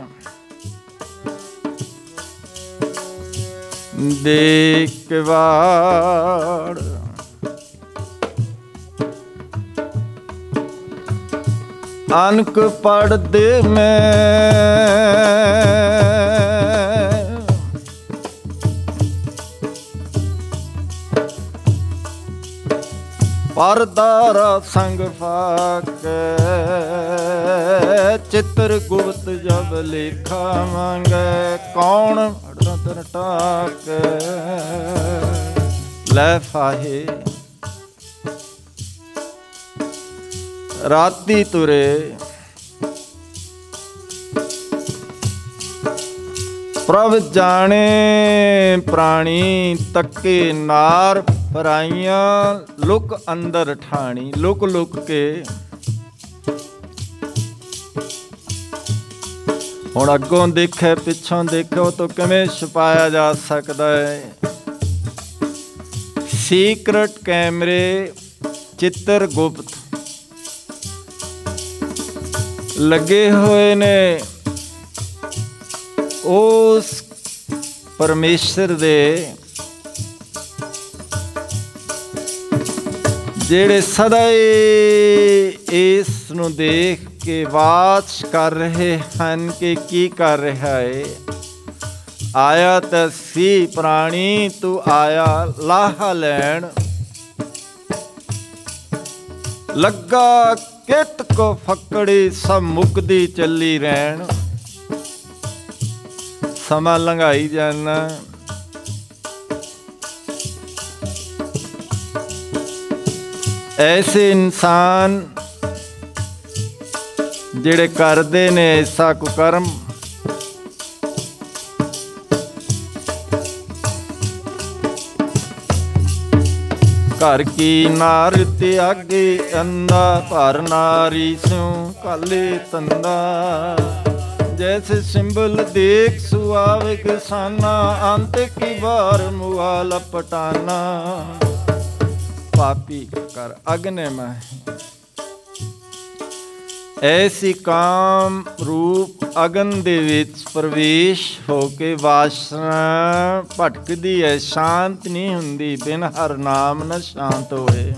ਦੇਖ ਵਾੜ ਅਨਕ ਪੜਦੇ ਮੈਂ। ਪਰਦਾਰਾ ਸੰਗ ਫਾਕੇ, ਚਿੱਤਰ ਗੁਪਤ ਜਬ ਲੇਖਾ ਮੰਗੇ, ਕੌਣ ਅੜਦਰ ਟਾਕ ਲੈ ਫਾਹੇ ਰਾਤੀ ਤੁਰੇ। ਪ੍ਰਭ ਜਾਣੇ ਪ੍ਰਾਣੀ ਤੱਕੇ ਨਾਰ ਪਰਾਈਆਂ, ਲੁਕ ਅੰਦਰ ਠਾਣੀ, ਲੁਕ ਲੁਕ ਕੇ। ਹੁਣ ਅੱਗੋਂ ਦੇਖੇ, ਪਿੱਛੋਂ ਦੇਖੋ ਤਾਂ ਕਿਵੇਂ ਛੁਪਾਇਆ ਜਾ ਸਕਦਾ ਹੈ ਸੀਕ੍ਰਟ ਕੈਮਰੇ ਚਿੱਤਰ ਗੁਪਤ ਲੱਗੇ ਹੋਏ ਨੇ। ਉਸ ਪਰਮੇਸ਼ਰ ਦੇ ਜਿਹੜੇ ਸਦਾ ਇਸ ਨੂੰ ਦੇਖ ਕੇ ਵਾਚ ਕਰ ਰਹੇ ਹਨ ਕਿ ਕੀ ਕਰ ਰਿਹਾ ਹੈ ਆਇਆ ਤਾਂ ਸੀ ਪ੍ਰਾਣੀ, ਤੂੰ ਆਇਆ, ਲਾਹ ਲੈਣ। ਲੱਗਾ ਕਿਤ ਕੋ ਫੱਕੜੀ ਸਭ ਮੁਕਦੀ ਚੱਲੀ ਰਹਿਣ। ਸਮਾਂ ਲੰਘਾਈ ਜਾਣਾ ਐਸੇ ਇਨਸਾਨ ਜਿਹੜੇ ਕਰਦੇ ਨੇ ਐਸਾ ਕੁਕਰਮ। ਕਰਮ ਘਰ ਕੀ ਨਾਰ ਤਿਆਗੇ ਅੰਦਾ ਭਰ ਨਾਰੀ ਸਿਉ ਕਾਲੇ ਤੰਦਾ। ਜੈਸੇ ਸਿੰਬਲ ਦੇਖ ਸੁਆਵੇ ਕਿਸਾਨਾ, ਅੰਤ ਕੀ ਵਾਰ ਮੁਆ ਲਪਟਾਨਾ ਪਾਪੀ ਕਰ ਅਗਨੇ ਮਹਿ ਐਸੀ ਕਾਮ ਰੂਪ ਅਗਨ ਦੇ ਵਿੱਚ ਪ੍ਰਵੇਸ਼ ਹੋ ਕੇ ਵਾਸਨਾ ਭਟਕਦੀ ਹੈ ਸ਼ਾਂਤ ਨਹੀਂ ਹੁੰਦੀ, ਬਿਨ ਹਰ ਨਾਮ ਨ ਸ਼ਾਂਤ ਹੋਏ।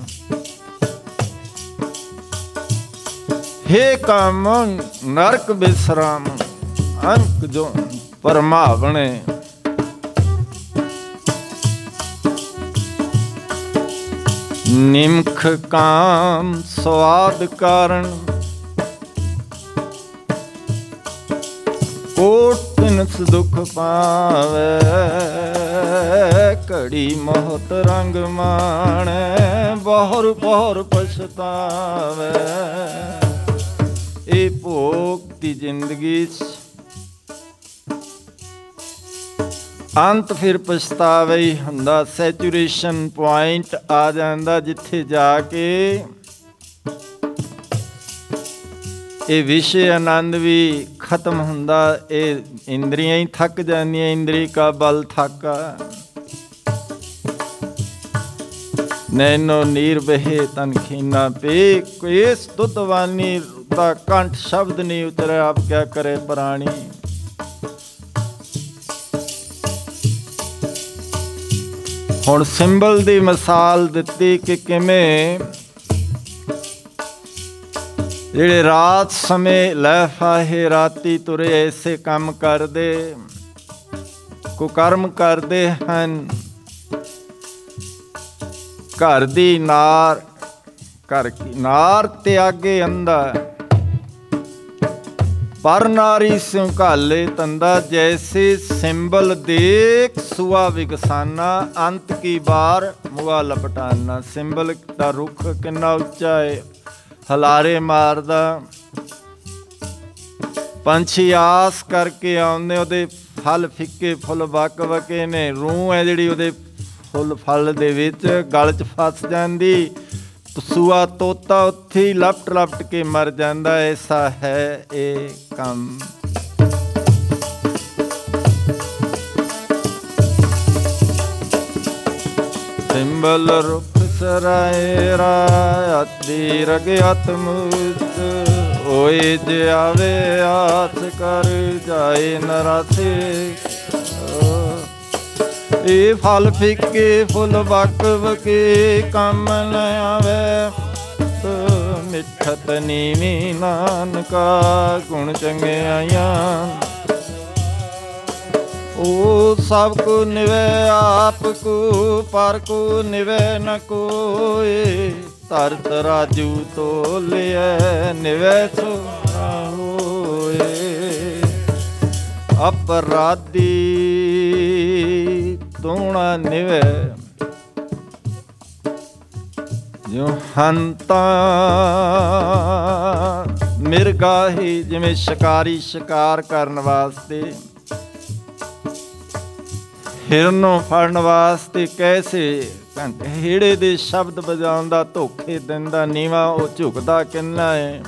ਹੇ ਕਾਮ, ਨਰਕ ਬਿਸਰਾਮ, ਅੰਕ ਜੋ ਪਰਮਾਵਣੇ। ਨਿਮਖ ਕਾਮ ਸਵਾਦ ਕਾਰਨ ਕੋਟ ਦੁਖ ਪਾਵੇ, ਘੜੀ ਮਹਤ ਰੰਗ ਮਾਣੈ, ਬਹੁਰ ਬਹੁਰ ਪਛਤਾਵੇ। ਇਹ ਭੋਗ ਦੀ ਜ਼ਿੰਦਗੀ ਚ ਅੰਤ ਫਿਰ ਪਛਤਾਵੇ ਹੀ ਹੁੰਦਾ, ਸੈਚੂਰੇਸ਼ਨ ਪੁਆਇੰਟ ਆ ਜਾਂਦਾ ਜਿੱਥੇ ਜਾ ਕੇ ਇਹ ਵਿਸ਼ੇ ਆਨੰਦ ਵੀ ਖਤਮ ਹੁੰਦਾ, ਇਹ ਇੰਦਰੀਆਂ ਹੀ ਥੱਕ ਜਾਂਦੀਆਂ, ਇੰਦਰੀ ਕਾ ਬਲ ਥਾਕਾ। ਨੈਨੋ ਨੀਰ ਬਹਿ ਤਨ ਖੀਨਾ ਪੇ ਕੋਇਸ ਦੁੱਧਵਾਨੀ ਦਾ ਕੰਠ ਸ਼ਬਦ ਨਹੀਂ ਉਤਰੇ ਆਪ ਕਿਆ ਕਰੇ ਪ੍ਰਾਣੀ। ਹੁਣ ਸਿੰਬਲ ਦੀ ਮਿਸਾਲ ਦਿੱਤੀ ਕਿ ਕਿਵੇਂ ਜਿਹੜੇ ਰਾਤ ਸਮੇਂ ਲੈ ਫਾਹੇ, ਰਾਤੀ ਤੁਰੇ ਐਸੇ ਕੰਮ ਕਰਦੇ ਕੁਕਰਮ ਕਰਦੇ ਹਨ। ਘਰ ਦੀ ਨਾਰ, ਘਰ ਕੀ, ਨਾਰ ਤਿਆਗੇ ਅੰਦਾ ਪਰ ਨਾਰੀ ਸਿਉ ਘਾਲੇ ਤੰਦਾ, ਜੈਸੇ ਸਿੰਬਲ ਦੇਖ ਸੁਆ ਵਿਗਸਾਨਾ, ਅੰਤ ਕੀ ਬਾਰ ਮੁਆ ਲਪਟਾਨਾ। ਸਿੰਬਲ ਦਾ ਰੁੱਖ ਕਿੰਨਾ ਉੱਚਾ ਏ ਹਲਾਰੇ ਮਾਰਦਾ। ਪੰਛੀ ਆਸ ਕਰਕੇ ਆਉਂਦੇ, ਉਹਦੇ ਫਲ ਫਿੱਕੇ, ਫੁੱਲ ਵਕ ਵਕੇ ਨੇ। ਰੂਹ ਹੈ ਜਿਹੜੀ ਉਹਦੇ ਫੁੱਲ, ਫਲ ਦੇ ਵਿੱਚ ਗਲ 'ਚ ਫਸ ਜਾਂਦੀ। ਸੂਆ ਤੋਤਾ ਉੱਥੇ ਹੀ ਲਪਟ ਲਪਟ ਕੇ ਮਰ ਜਾਂਦਾ। ਐਸਾ ਹੈ ਇਹ ਕੰਮ। ਸਿੰਬਲ ਰੁਖ ਸਰਾਏ ਰਾਤੀ ਰਗਿਆਤ ਮੁਤ ਓਏ ਜਿਆਵੇ ਆਸ ਕਰ ਜਾਏ ਨਰਾਸੇ ਇਹ ਫਲ ਫਿੱਕੇ ਫੁੱਲ ਵਕ ਕੇ ਕੰਮ ਨ ਆਵੇ। ਮਿੱਠਤ ਨੀਵੀ ਨਾਨਕਾ ਗੁਣ ਚੰਗਿਆਈਆਂ। ਉਹ ਸਭ ਕੋ ਨਿਵੇ, ਆਪ ਕੋ, ਪਰ ਕੋ ਨਿਵੇ ਨ ਕੋਏ। ਤਰਤ ਰਾਜੂ ਤੋਲਿਐ ਨਿਵੇ ਸੋ ਹੋਏ। ਅਪਰਾਧੀ ਤੋਣਾ ਨਿਵੇ। ਜੋ ਹੰਤਾ ਮਿਰਗਾਹੀ ਜਿਵੇਂ ਸ਼ਿਕਾਰੀ ਸ਼ਿਕਾਰ ਕਰਨ ਵਾਸਤੇ ਹਿਰਨੋਂ ਫੜਨ ਵਾਸਤੇ ਕੈਸੇ ਘੰਟੇ ਹੇੜੇ ਦੇ ਸ਼ਬਦ ਵਜਾਉਂਦਾ ਧੋਖੇ ਦਿੰਦਾ ਨੀਵਾ, ਉਹ ਝੁਕਦਾ ਕਿੰਨਾ ਹੈ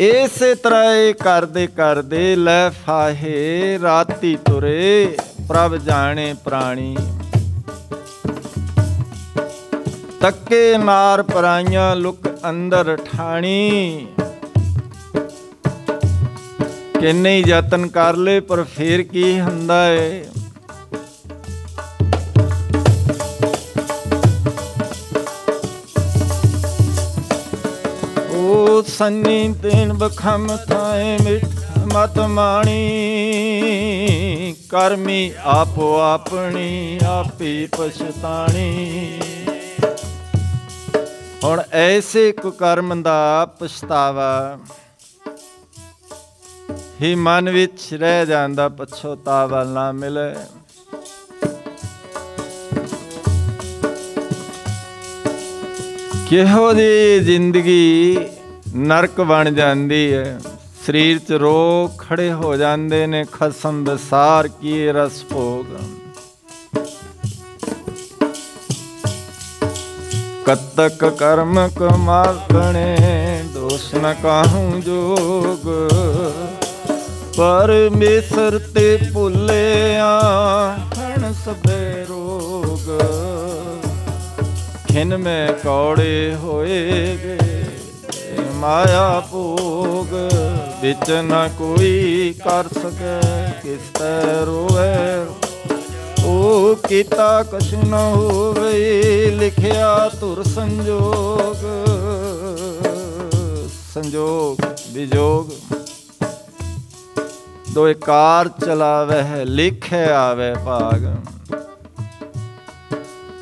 ਇਸੇ ਤਰ੍ਹਾਂ ਇਹ ਕਰਦੇ ਕਰਦੇ ਲੈ ਫਾਹੇ, ਰਾਤੀ ਤੁਰੇ, ਪ੍ਰਭ ਜਾਣੇ ਪ੍ਰਾਣੀ। ਤੱਕੇ ਮਾਰ ਪਰਾਈਆਂ, ਲੁਕ ਅੰਦਰ ਠਾਣੀ। ਕਿੰਨੇ ਹੀ ਯਤਨ ਕਰ ਲੇ, ਪਰ ਫੇਰ ਕੀ ਹੁੰਦਾ ਏ? ਉਹ ਸੰਨੀ ਤੈਨ ਬਖਮ ਥਾਏ ਮਿੱਠ ਮਤ ਮਾਣੀ, ਕਰਮੀ ਆਪੋ ਆਪਣੀ ਆਪੀ ਪਛਤਾਣੀ। ਹੁਣ ਐਸੇ ਕੁਕਰਮ ਦਾ ਪਛਤਾਵਾ ਹੀ ਮਨ ਵਿੱਚ ਰਹਿ ਜਾਂਦਾ ਪਛਤਾਵਾ ਨਾ ਮਿਲੇ। ਕਿਹੋ ਜੀ ਜ਼ਿੰਦਗੀ ਨਰਕ ਬਣ ਜਾਂਦੀ ਹੈ ਸਰੀਰ 'ਚ ਰੋਗ ਖੜੇ ਹੋ ਜਾਂਦੇ ਨੇ, ਖਸਮ ਬਸਾਰ ਕੀ ਰਸ ਭੋਗ। ਕਤਕ ਕਰਮ ਕਮਾਕਣੇ ਦੋਸ਼ ਨ ਕਾਹੂ ਜੋਗ। ਪਰਮੇਸ਼ਰ ਤੇ ਭੁੱਲਿਆ। ਹਣ ਸਭੇ ਰੋਗ। ਖਿਨ ਮੈਂ ਕੌੜੇ ਹੋਏਗੇ ਮਾਇਆ ਭੋਗ। ਵਿੱਚ ਨਾ ਕੋਈ ਕਰ ਸਕੇ ਕਿਸ ਤੈ ਰੋਵੇ। ਉਹ ਕੀਤਾ ਕਛ ਨ ਹੋਵੇ ਲਿਖਿਆ ਧੁਰ ਸੰਜੋਗ। ਸੰਜੋਗ ਵਿਜੋਗ ਦੋਏ ਕਾਰ ਚਲਾਵੇ ਲਿਖੇ ਆਵੇ ਭਾਗ।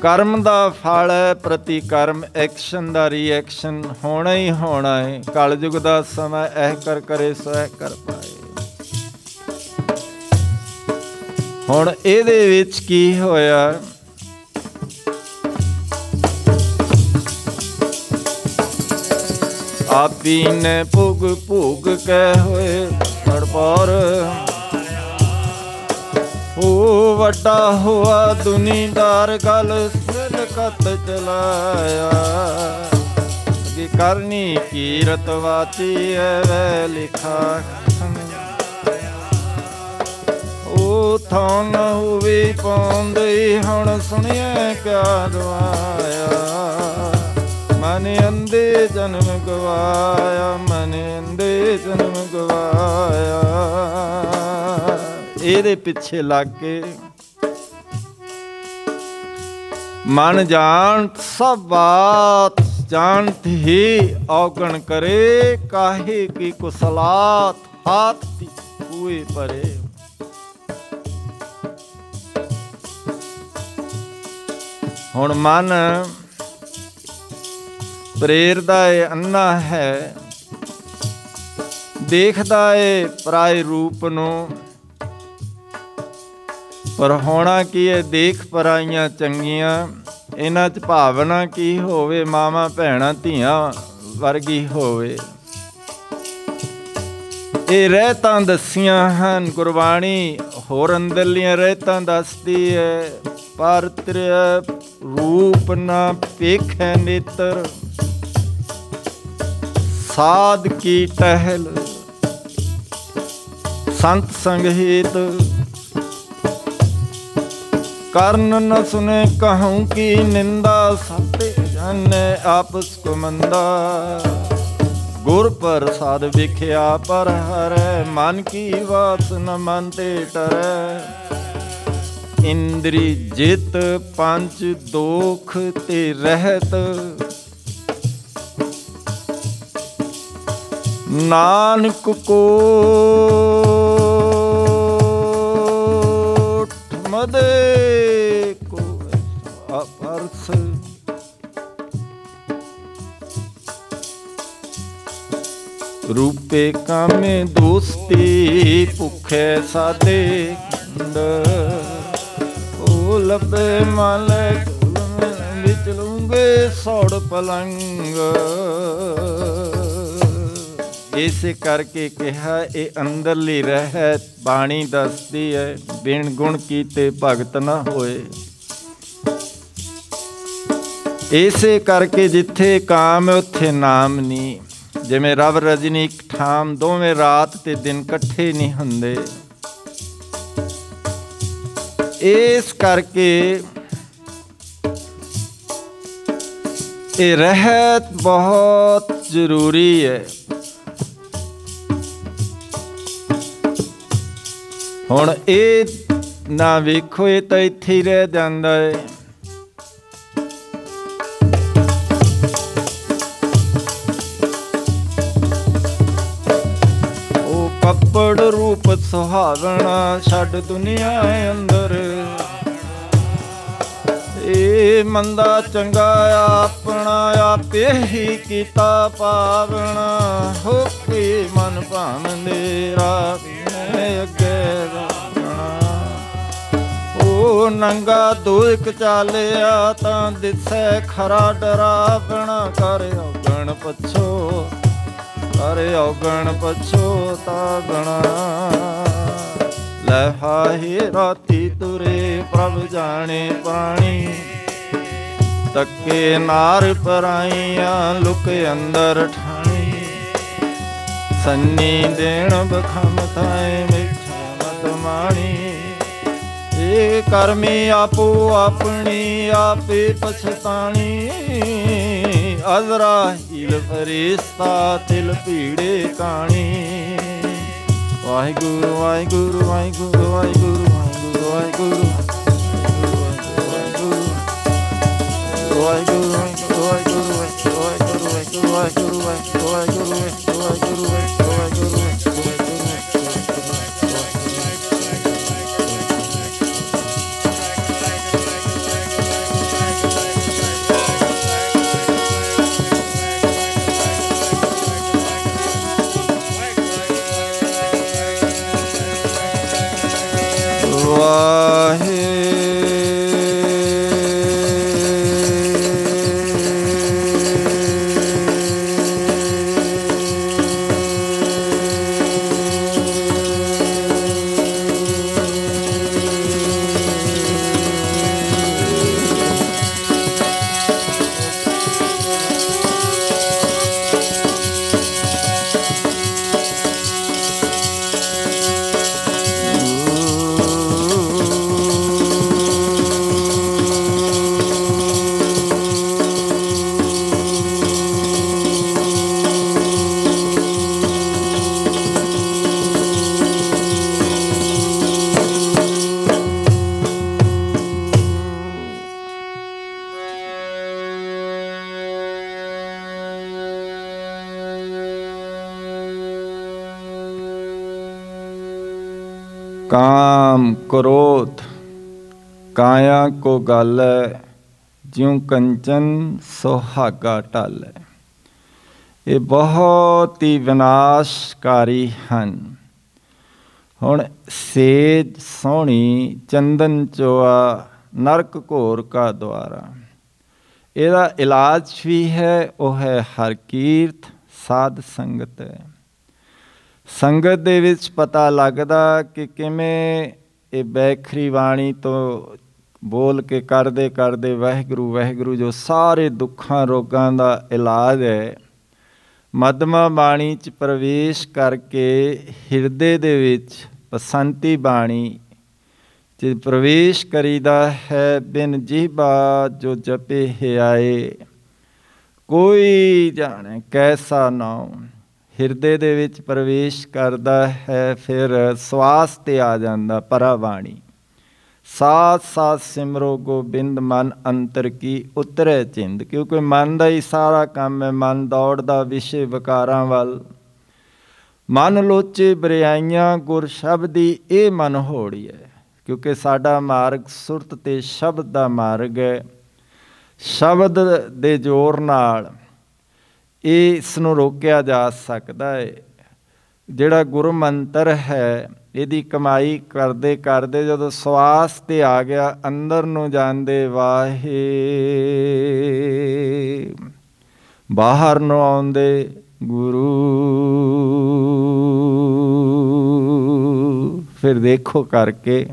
ਕਰਮ ਦਾ ਫਲ ਪ੍ਰਤੀ ਕਰਮ ਐਕਸ਼ਨ ਦਾ ਰਿਐਕਸ਼ਨ ਹੋਣਾ ਹੀ ਹੋਣਾ ਹੈ। ਕਲਯੁਗ ਦਾ ਸਮਾਂ ਇਹ ਕਰ ਕਰੇ ਸੋ ਕਰ ਪਾਏ। ਹੁਣ ਇਹਦੇ ਵਿੱਚ ਕੀ ਹੋਇਆ? ਆਪੀ ਨੇ ਭੁਗ ਭੁਗ ਕਹਿ ਹੋਏ ਪੜ ਹੋ ਵੱਡਾ ਹੋਆ ਦੁਨੀਦਾਰ ਗਲ ਸਿਲਕਤ ਚਲਾਇਆ। ਕਿ ਕਰਨੀ ਕੀਰਤ ਵਾਚੀ ਐ ਲਿਖਾ। ਉਹ ਥਾਂ ਨ ਹੋਵੇ ਪਾਉਂਦੇ ਹੁਣ ਸੁਣਿਆ ਪਿਆਰ ਆਇਆ ਮਨ ਅੰਦੇ ਜਨਮ ਗਵਾਇਆ, ਮਨ ਅੰਦੇ ਜਨਮ ਗਵਾਇਆ। ਇਹਦੇ ਪਿੱਛੇ ਲੱਗ ਕੇ ਮਨ ਜਾਣ, ਸਭ ਬਾਤ ਜਾਣਤ ਹੀ ਔਗਣ ਕਰੇ, ਕਾਹੇ ਕੀ ਕੁਸਲਾਤ ਹਾਥ ਦੀ ਕੂਏ ਪਰੇ ਹੁਣ ਮਨ ਪ੍ਰੇਰਦਾ ਏ ਅੰਨਾ ਹੈ। ਦੇਖਦਾ ਏ ਪਰਾਏ ਰੂਪ ਨੂੰ। ਪਰ ਹੋਣਾ ਕੀ ਹੈ ਦੇਖ ਪਰਾਈਆਂ ਚੰਗੀਆਂ। ਇਹਨਾਂ 'ਚ ਭਾਵਨਾ ਕੀ ਹੋਵੇ, ਮਾਵਾ ਭੈਣਾ ਧੀਆਂ ਵਰਗੀ ਹੋਵੇ। ਇਹ ਰਹਿਤਾਂ ਦਸੀਆਂ ਹਨ, ਗੁਰਬਾਣੀ ਹੋਰ ਅੰਦਰਲੀਆਂ ਰਹਿਤਾਂ ਦੱਸਦੀ ਹੈ ਪਰ ਤ੍ਰਿ ਰੂਪ ਨਾ ਪੇਖੈ ਨੇਤਰ। ਸਾਧ ਕੀ ਟਹਿਲ? ਸੰਤ ਸੰਗੀਤ। ਕਰਨ ਨ ਸੁਨੇ ਕਹੂੰ ਕੀ ਨਿੰਦਾ ਸਭੇ ਜਾਣੇ ਆਪਸ ਕੋ ਮੰਦਾ ਗੁਰ ਪ੍ਰਸਾਦ ਵਿਖਿਆ ਪਰ ਹਰੈ, ਮਨ ਕੀ ਵਾਸ ਨ ਮਨ ਤੇ ਟਰੈ। ਇੰਦਰੀ ਜਿਤ ਪੰਜ ਦੋਖ ਤੇ ਰਹਿਤ ਨਾਨਕ ਕੋ ਮਦੇ ਕੋ ਅਪਰਸ ਰੂਪੇ ਕਾਮੇ ਦੋਸਤੀ ਭੁਖੇ ਸਾਦੇ ਉਹ ਲੱਭੇ ਮਾਲਕ ਵਿੱਚ ਲੂੰਗੇ ਸੌੜ ਪਲੰਗ। ਇਸੇ ਕਰਕੇ ਕਿਹਾ, ਇਹ ਅੰਦਰਲੀ ਰਹਿਤ ਬਾਣੀ ਦੱਸਦੀ ਹੈ, ਬਿਨ ਗੁਣ ਕੀਤੇ ਭਗਤ ਨਾ ਹੋਏ। ਇਸੇ ਕਰਕੇ ਜਿੱਥੇ ਕਾਮ, ਉੱਥੇ ਨਾਮ ਨਹੀਂ ਜਿਵੇਂ ਰਵ ਰਜਨੀ ਇੱਕ ਠਾਮ, ਦੋਵੇਂ ਰਾਤ ਤੇ ਦਿਨ ਇਕੱਠੇ ਨਹੀਂ ਹੁੰਦੇ। ਇਸ ਕਰਕੇ ਇਹ ਰਹਿਤ ਬਹੁਤ ਜ਼ਰੂਰੀ ਹੈ। ਹੁਣ ਇਹ ਨਾ ਵੇਖੋ, ਇਹ ਤਾਂ ਇੱਥੇ ਹੀ ਰਹਿ ਜਾਂਦਾ ਏ। ਉਹ ਕੱਪੜ ਰੂਪ ਸੁਹਾਵਣਾ ਛੱਡ ਦੁਨੀਆ ਅੰਦਰ। ਇਹ ਮੰਦਾ ਚੰਗਾ ਆਪਣਾ ਆਪੇ ਹੀ ਕੀਤਾ ਪਾਵਣਾ। ਹੋ ਕੇ ਮਨ ਭਾਵ ਮੇਰਾ। ਮੈਂ ਅੱਗੇ ਰੱਖਣਾ ਓ ਨੰਗਾ ਦੁਇਕ ਚਾਲਿਆ ਤਾਂ ਦਿਸੈ ਖਰਾ ਡਰਾਵਣਾ ਕਰ ਔਗਣ ਪਛੋ। ਕਰ ਔਗਣ ਪਛੋ ਤਾ ਗਣਾ ਲੈ ਰਾਤੀ ਤੁਰੇ ਪ੍ਰਭ ਜਾਣੇ ਪਾਣੀ। ਤੱਕੇ ਨਾਰ ਪਰਾਈਆਂ ਲੁਕ ਅੰਦਰ ਠਾਣੀ। ਸੰਨੀ ਦੇਣ ਬਖਮ ਥਾਏ ਮਿੱਠਾ ਮਤ ਮਾਣੀ ਏ ਕਰਮੀ ਆਪੋ ਆਪਣੀ ਆਪੇ ਪਛਤਾਣੀ ਅਜ਼ਰਾ ਹੀਲ ਫਰਿਸ਼ਤਾ ਤਿਲ ਪੀੜੇ ਕਾਣੀ ਵਾਹਿਗੁਰੂ ਵਾਹਿਗੁਰੂ ਵਾਹਿਗੁਰੂ ਵਾਹਿਗੁਰੂ ਵਾਹਿਗੁਰੂ ਵਾਹਿਗੁਰੂ ਵਾਹਿਗੁਰੂ ਵਾਹਿਗੁਰੂ ਵਾਹਿਗੁਰੂ ਵਾਹਿਗੁਰੂ ਵਾਹਿਗੁਰੂ ਵਾਹਿਗੁਰੂ ਵਾਹਿਗੁਰੂ ਵਾਹਿਗੁਰੂ ਵਾਹਿਗੁਰੂ ਵਾਹਿਗੁਰੂ ਗਲ ਜਿਉ ਕੰਚਨ ਸੁਹਾਗਾ ਟਲ ਇਹ ਬਹੁਤ ਹੀ ਵਿਨਾਸ਼ਕਾਰੀ ਹਨ। ਹੁਣ ਸੇਜ ਸੋਹਣੀ ਚੰਦਨ ਚੋਆ ਨਰਕ ਘੋਰ ਕਾ ਦਵਾਰਾ ਇਹਦਾ ਇਲਾਜ ਵੀ ਹੈ, ਉਹ ਹੈ ਹਰ ਕੀਰਤ ਸਾਧ ਸੰਗਤ ਹੈ। ਸੰਗਤ ਦੇ ਵਿੱਚ ਪਤਾ ਲੱਗਦਾ ਕਿ ਕਿਵੇਂ ਇਹ ਬੈਖਰੀ ਬਾਣੀ ਤੋਂ ਬੋਲ ਕੇ ਕਰਦੇ ਕਰਦੇ ਵਾਹਿਗੁਰੂ ਵਾਹਿਗੁਰੂ ਜੋ ਸਾਰੇ ਦੁੱਖਾਂ ਰੋਗਾਂ ਦਾ ਇਲਾਜ ਹੈ ਮਦਮਾ ਬਾਣੀ ਚ ਪ੍ਰਵੇਸ਼ ਕਰਕੇ ਹਿਰਦੇ ਦੇ ਵਿੱਚ ਪਸੰਤੀ ਬਾਣੀ 'ਚ ਪ੍ਰਵੇਸ਼ ਕਰੀਦਾ ਹੈ, ਬਿਨ ਜੀਬਾ ਜੋ ਜਪੇ ਹਿਆਏ ਕੋਈ ਜਾਣੇ ਕੈਸਾ ਨਾਮ ਹਿਰਦੇ ਦੇ ਵਿੱਚ ਪ੍ਰਵੇਸ਼ ਕਰਦਾ ਹੈ, ਫਿਰ ਸਵਾਸ ਤੇ ਆ ਜਾਂਦਾ ਪਰਵਾਣੀ ਸਾਥ ਸਾਥ ਸਿਮਰੋ ਗੋਬਿੰਦ, ਮਨ ਅੰਤਰ ਕੀ ਉਤਰੇ ਚਿੰਦ। ਕਿਉਂਕਿ ਮਨ ਦਾ ਹੀ ਸਾਰਾ ਕੰਮ ਹੈ, ਮਨ ਦੌੜਦਾ ਵਿਸ਼ੇ ਵਿਕਾਰਾਂ ਵੱਲ। ਮਨ ਲੋਚੇ ਬਰਿਆਈਆਂ, ਗੁਰ ਸ਼ਬਦੀ ਇਹ ਮਨ ਹੋੜੀ ਹੈ। ਕਿਉਂਕਿ ਸਾਡਾ ਮਾਰਗ ਸੁਰਤ ਤੇ ਸ਼ਬਦ ਦਾ ਮਾਰਗ ਹੈ। ਸ਼ਬਦ ਦੇ ਜ਼ੋਰ ਨਾਲ ਇਸ ਨੂੰ ਰੋਕਿਆ ਜਾ ਸਕਦਾ ਹੈ। ਜਿਹੜਾ ਗੁਰੂ ਮੰਤਰ ਹੈ ਇਹਦੀ ਕਮਾਈ ਕਰਦੇ ਕਰਦੇ ਜਦੋਂ ਸਵਾਸ ਤੇ ਆ ਗਿਆ, ਅੰਦਰ ਨੂੰ ਜਾਂਦੇ ਵਾਹੇ। ਬਾਹਰ ਨੂੰ ਆਉਂਦੇ ਗੁਰੂ। ਫਿਰ ਦੇਖੋ ਕਰਕੇ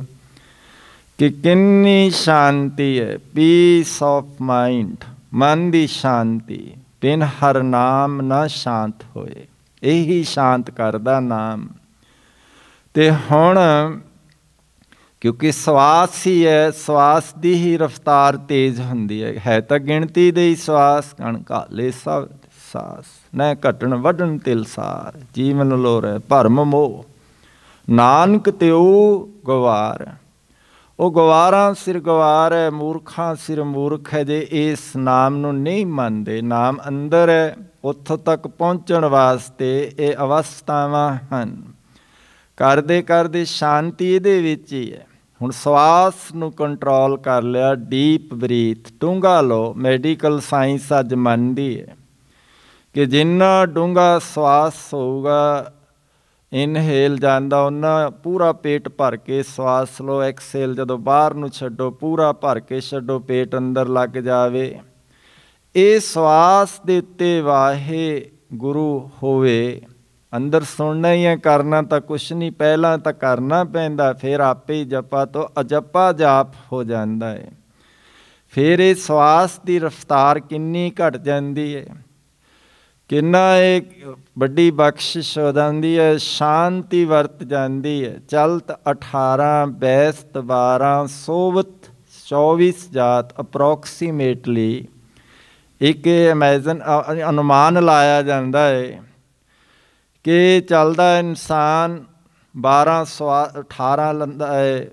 ਕਿ ਕਿੰਨੀ ਸ਼ਾਂਤੀ ਹੈ। ਪੀਸ ਆਫ ਮਾਈਂਡ ਮਨ ਦੀ ਸ਼ਾਂਤੀ। ਬਿਨ ਹਰ ਨਾਮ ਨਾ ਸ਼ਾਂਤ ਹੋਏ। ਇਹੀ ਸ਼ਾਂਤ ਕਰਦਾ ਨਾਮ। ਤੇ ਹੁਣ ਕਿਉਂਕਿ ਸਵਾਸ ਹੀ ਹੈ, ਸਵਾਸ ਦੀ ਹੀ ਰਫਤਾਰ ਤੇਜ਼ ਹੁੰਦੀ ਹੈ। ਹੈ ਤਾਂ ਗਿਣਤੀ ਦੇ ਹੀ ਸਵਾਸ ਕਣ ਕਾਲੇ ਸਭ ਸਾਸ। ਨੈ ਘਟਣ ਵਡਣ ਤਿਲ ਸਾਰ, ਜੀਵਨ ਲੋਰੇ ਭਰਮ ਮੋਹ। ਨਾਨਕ ਤਿਉ ਗਵਾਰ, ਉਹ ਗਵਾਰਾਂ ਸਿਰ ਗਵਾਰ ਹੈ ਮੂਰਖਾਂ ਸਿਰ ਮੂਰਖ ਹੈ ਜੇ ਇਸ ਨਾਮ ਨੂੰ ਨਹੀਂ ਮੰਨਦੇ। ਨਾਮ ਅੰਦਰ ਹੈ, ਉੱਥੋਂ ਤੱਕ ਪਹੁੰਚਣ ਵਾਸਤੇ ਇਹ ਅਵਸਥਾਵਾਂ ਹਨ। ਕਰਦੇ ਕਰਦੇ ਸ਼ਾਂਤੀ ਇਹਦੇ ਵਿੱਚ ਹੀ ਹੈ। ਹੁਣ ਸਵਾਸ ਨੂੰ ਕੰਟਰੋਲ ਕਰ ਲਿਆ ਡੀਪ ਬਰੀਥ ਡੂੰਗਾ ਲਓ ਮੈਡੀਕਲ ਸਾਇੰਸ ਅੱਜ ਮੰਨਦੀ ਹੈ ਕਿ ਜਿੰਨਾ ਡੂੰਗਾ ਸਵਾਸ ਹੋਊਗਾ ਇਨਹੇਲ ਜਾਂਦਾ ਉਹਨਾਂ ਪੂਰਾ ਪੇਟ ਭਰ ਕੇ ਸਵਾਸ ਲਓ ਐਕਸਹੇਲ ਜਦੋਂ ਬਾਹਰ ਨੂੰ ਛੱਡੋ, ਪੂਰਾ ਭਰ ਕੇ ਛੱਡੋ, ਪੇਟ ਅੰਦਰ ਲੱਗ ਜਾਵੇ। ਇਹ ਸਵਾਸ ਦੇ ਉੱਤੇ ਵਾਹੇ ਗੁਰੂ ਹੋਵੇ। ਅੰਦਰ ਸੁਣਨਾ ਹੀ ਹੈ, ਕਰਨਾ ਤਾਂ ਕੁਛ ਨਹੀਂ, ਪਹਿਲਾਂ ਤਾਂ ਕਰਨਾ ਪੈਂਦਾ, ਫਿਰ ਆਪੇ ਹੀ ਜਪਾ ਤੋਂ ਅਜਪਾ ਜਾਪ ਹੋ ਜਾਂਦਾ ਹੈ ਫਿਰ ਇਹ ਸਵਾਸ ਦੀ ਰਫਤਾਰ ਕਿੰਨੀ ਘਟ ਜਾਂਦੀ ਹੈ ਕਿੰਨਾ ਇਹ ਵੱਡੀ ਬਖਸ਼ਿਸ਼ ਹੋ ਜਾਂਦੀ ਹੈ ਸ਼ਾਂਤੀ ਵਰਤ ਜਾਂਦੀ ਹੈ ਚਲਤ 18 ਬੈਸਤ 12 ਸੋਵਤ 24 ਜਾਤ ਅਪਰੋਕਸੀਮੇਟਲੀ ਇੱਕ ਇਮੇਜਨ ਅਨੁਮਾਨ ਲਾਇਆ ਜਾਂਦਾ ਹੈ ਕਿ ਚੱਲਦਾ ਇਨਸਾਨ 12 18 ਲੰਦਾ ਹੈ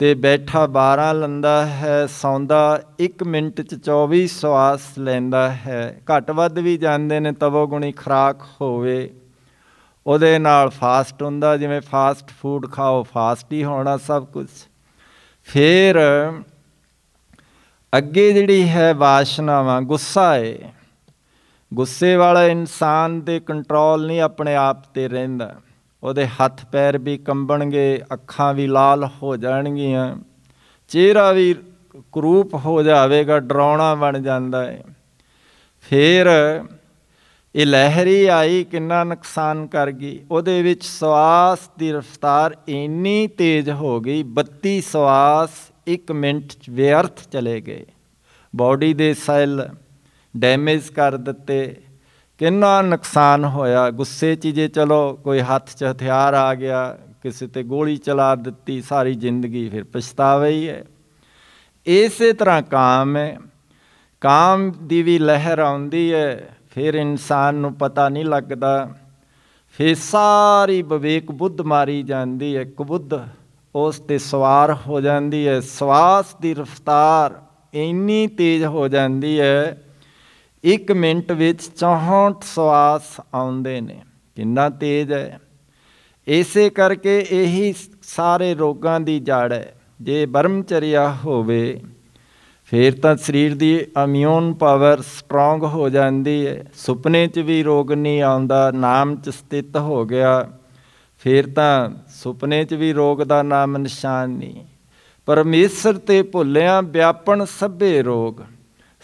ਤੇ ਬੈਠਾ 12 ਲੰਦਾ ਹੈ, ਸੌਂਦਾ 1 ਮਿੰਟ ਚ 24 ਸਵਾਸ ਲੈਂਦਾ ਹੈ। ਘਟ ਵੱਧ ਵੀ ਜਾਂਦੇ ਨੇ ਤਵੋ ਗੁਣੀ ਖਰਾਕ ਹੋਵੇ, ਉਹਦੇ ਨਾਲ ਫਾਸਟ ਹੁੰਦਾ, ਜਿਵੇਂ ਫਾਸਟ ਫੂਡ ਖਾਓ, ਫਾਸਟ ਹੀ ਹੋਣਾ ਸਭ ਕੁਝ ਫਿਰ ਅੱਗੇ ਜਿਹੜੀ ਹੈ ਵਾਸ਼ਨਾਵਾਂ, ਗੁੱਸਾ ਹੈ ਗੁੱਸੇ ਵਾਲਾ ਇਨਸਾਨ ਦੇ ਕੰਟਰੋਲ ਨਹੀਂ ਆਪਣੇ ਆਪ ਤੇ ਰਹਿੰਦਾ। ਉਹਦੇ ਹੱਥ ਪੈਰ ਵੀ ਕੰਬਣਗੇ, ਅੱਖਾਂ ਵੀ ਲਾਲ ਹੋ ਜਾਣਗੀਆਂ। ਚਿਹਰਾ ਵੀ ਕਰੂਪ ਹੋ ਜਾਵੇਗਾ, ਡਰਾਉਣਾ ਬਣ ਜਾਂਦਾ ਹੈ ਫਿਰ ਇਹ ਲਹਿਰੀ ਆਈ ਕਿੰਨਾ ਨੁਕਸਾਨ ਕਰ ਗਈ। ਉਹਦੇ ਵਿੱਚ ਸਵਾਸ ਦੀ ਰਫ਼ਤਾਰ ਇੰਨੀ ਤੇਜ਼ ਹੋ ਗਈ 32 ਸਵਾਸ 1 ਮਿੰਟ ਚ ਵਿਅਰਥ ਚਲੇ ਗਏ। ਬਾਡੀ ਦੇ ਸੈੱਲ ਡੈਮੇਜ ਕਰ ਦਿੱਤੇ। ਕਿੰਨਾ ਨੁਕਸਾਨ ਹੋਇਆ। ਗੁੱਸੇ 'ਚ ਜੇ ਚਲੋ, ਕੋਈ ਹੱਥ 'ਚ ਹਥਿਆਰ ਆ ਗਿਆ, ਕਿਸੇ ਤੇ ਗੋਲੀ ਚਲਾ ਦਿੱਤੀ, ਸਾਰੀ ਜ਼ਿੰਦਗੀ ਫਿਰ ਪਛਤਾਵਾ ਹੀ ਹੈ। ਇਸੇ ਤਰ੍ਹਾਂ ਕਾਮ ਹੈ। ਕਾਮ ਦੀ ਵੀ ਲਹਿਰ ਆਉਂਦੀ ਹੈ, ਫਿਰ ਇਨਸਾਨ ਨੂੰ ਪਤਾ ਨਹੀਂ ਲੱਗਦਾ। ਫਿਰ ਸਾਰੀ ਵਿਵੇਕ ਬੁੱਧ ਮਾਰੀ ਜਾਂਦੀ ਹੈ। ਕੁਬੁੱਧ ਉਸ ਤੇ ਸਵਾਰ ਹੋ ਜਾਂਦੀ ਹੈ। ਸਵਾਸ ਦੀ ਰਫ਼ਤਾਰ ਇੰਨੀ ਤੇਜ਼ ਹੋ ਜਾਂਦੀ ਹੈ 1 ਮਿੰਟ ਵਿੱਚ 64 ਸਵਾਸ ਆਉਂਦੇ ਨੇ। ਕਿੰਨਾ ਤੇਜ਼ ਹੈ। ਇਸੇ ਕਰਕੇ ਇਹੀ ਸਾਰੇ ਰੋਗਾਂ ਦੀ ਜੜ ਹੈ। ਜੇ ਬਰਮਚਰਿਆ ਹੋਵੇ, ਫਿਰ ਤਾਂ ਸਰੀਰ ਦੀ ਇਮਿਊਨ ਪਾਵਰ ਸਟਰੋਂਗ ਹੋ ਜਾਂਦੀ ਹੈ। ਸੁਪਨੇ 'ਚ ਵੀ ਰੋਗ ਨਹੀਂ ਆਉਂਦਾ, ਨਾਮ 'ਚ ਸਥਿਤ ਹੋ ਗਿਆ, ਫਿਰ ਤਾਂ ਸੁਪਨੇ 'ਚ ਵੀ ਰੋਗ ਦਾ ਨਾਮ ਨਿਸ਼ਾਨ ਨਹੀਂ। ਪਰਮੇਸ਼ਰ ਤੇ ਭੁੱਲਿਆ ਵਿਆਪਣ ਸਭੇ ਰੋਗ।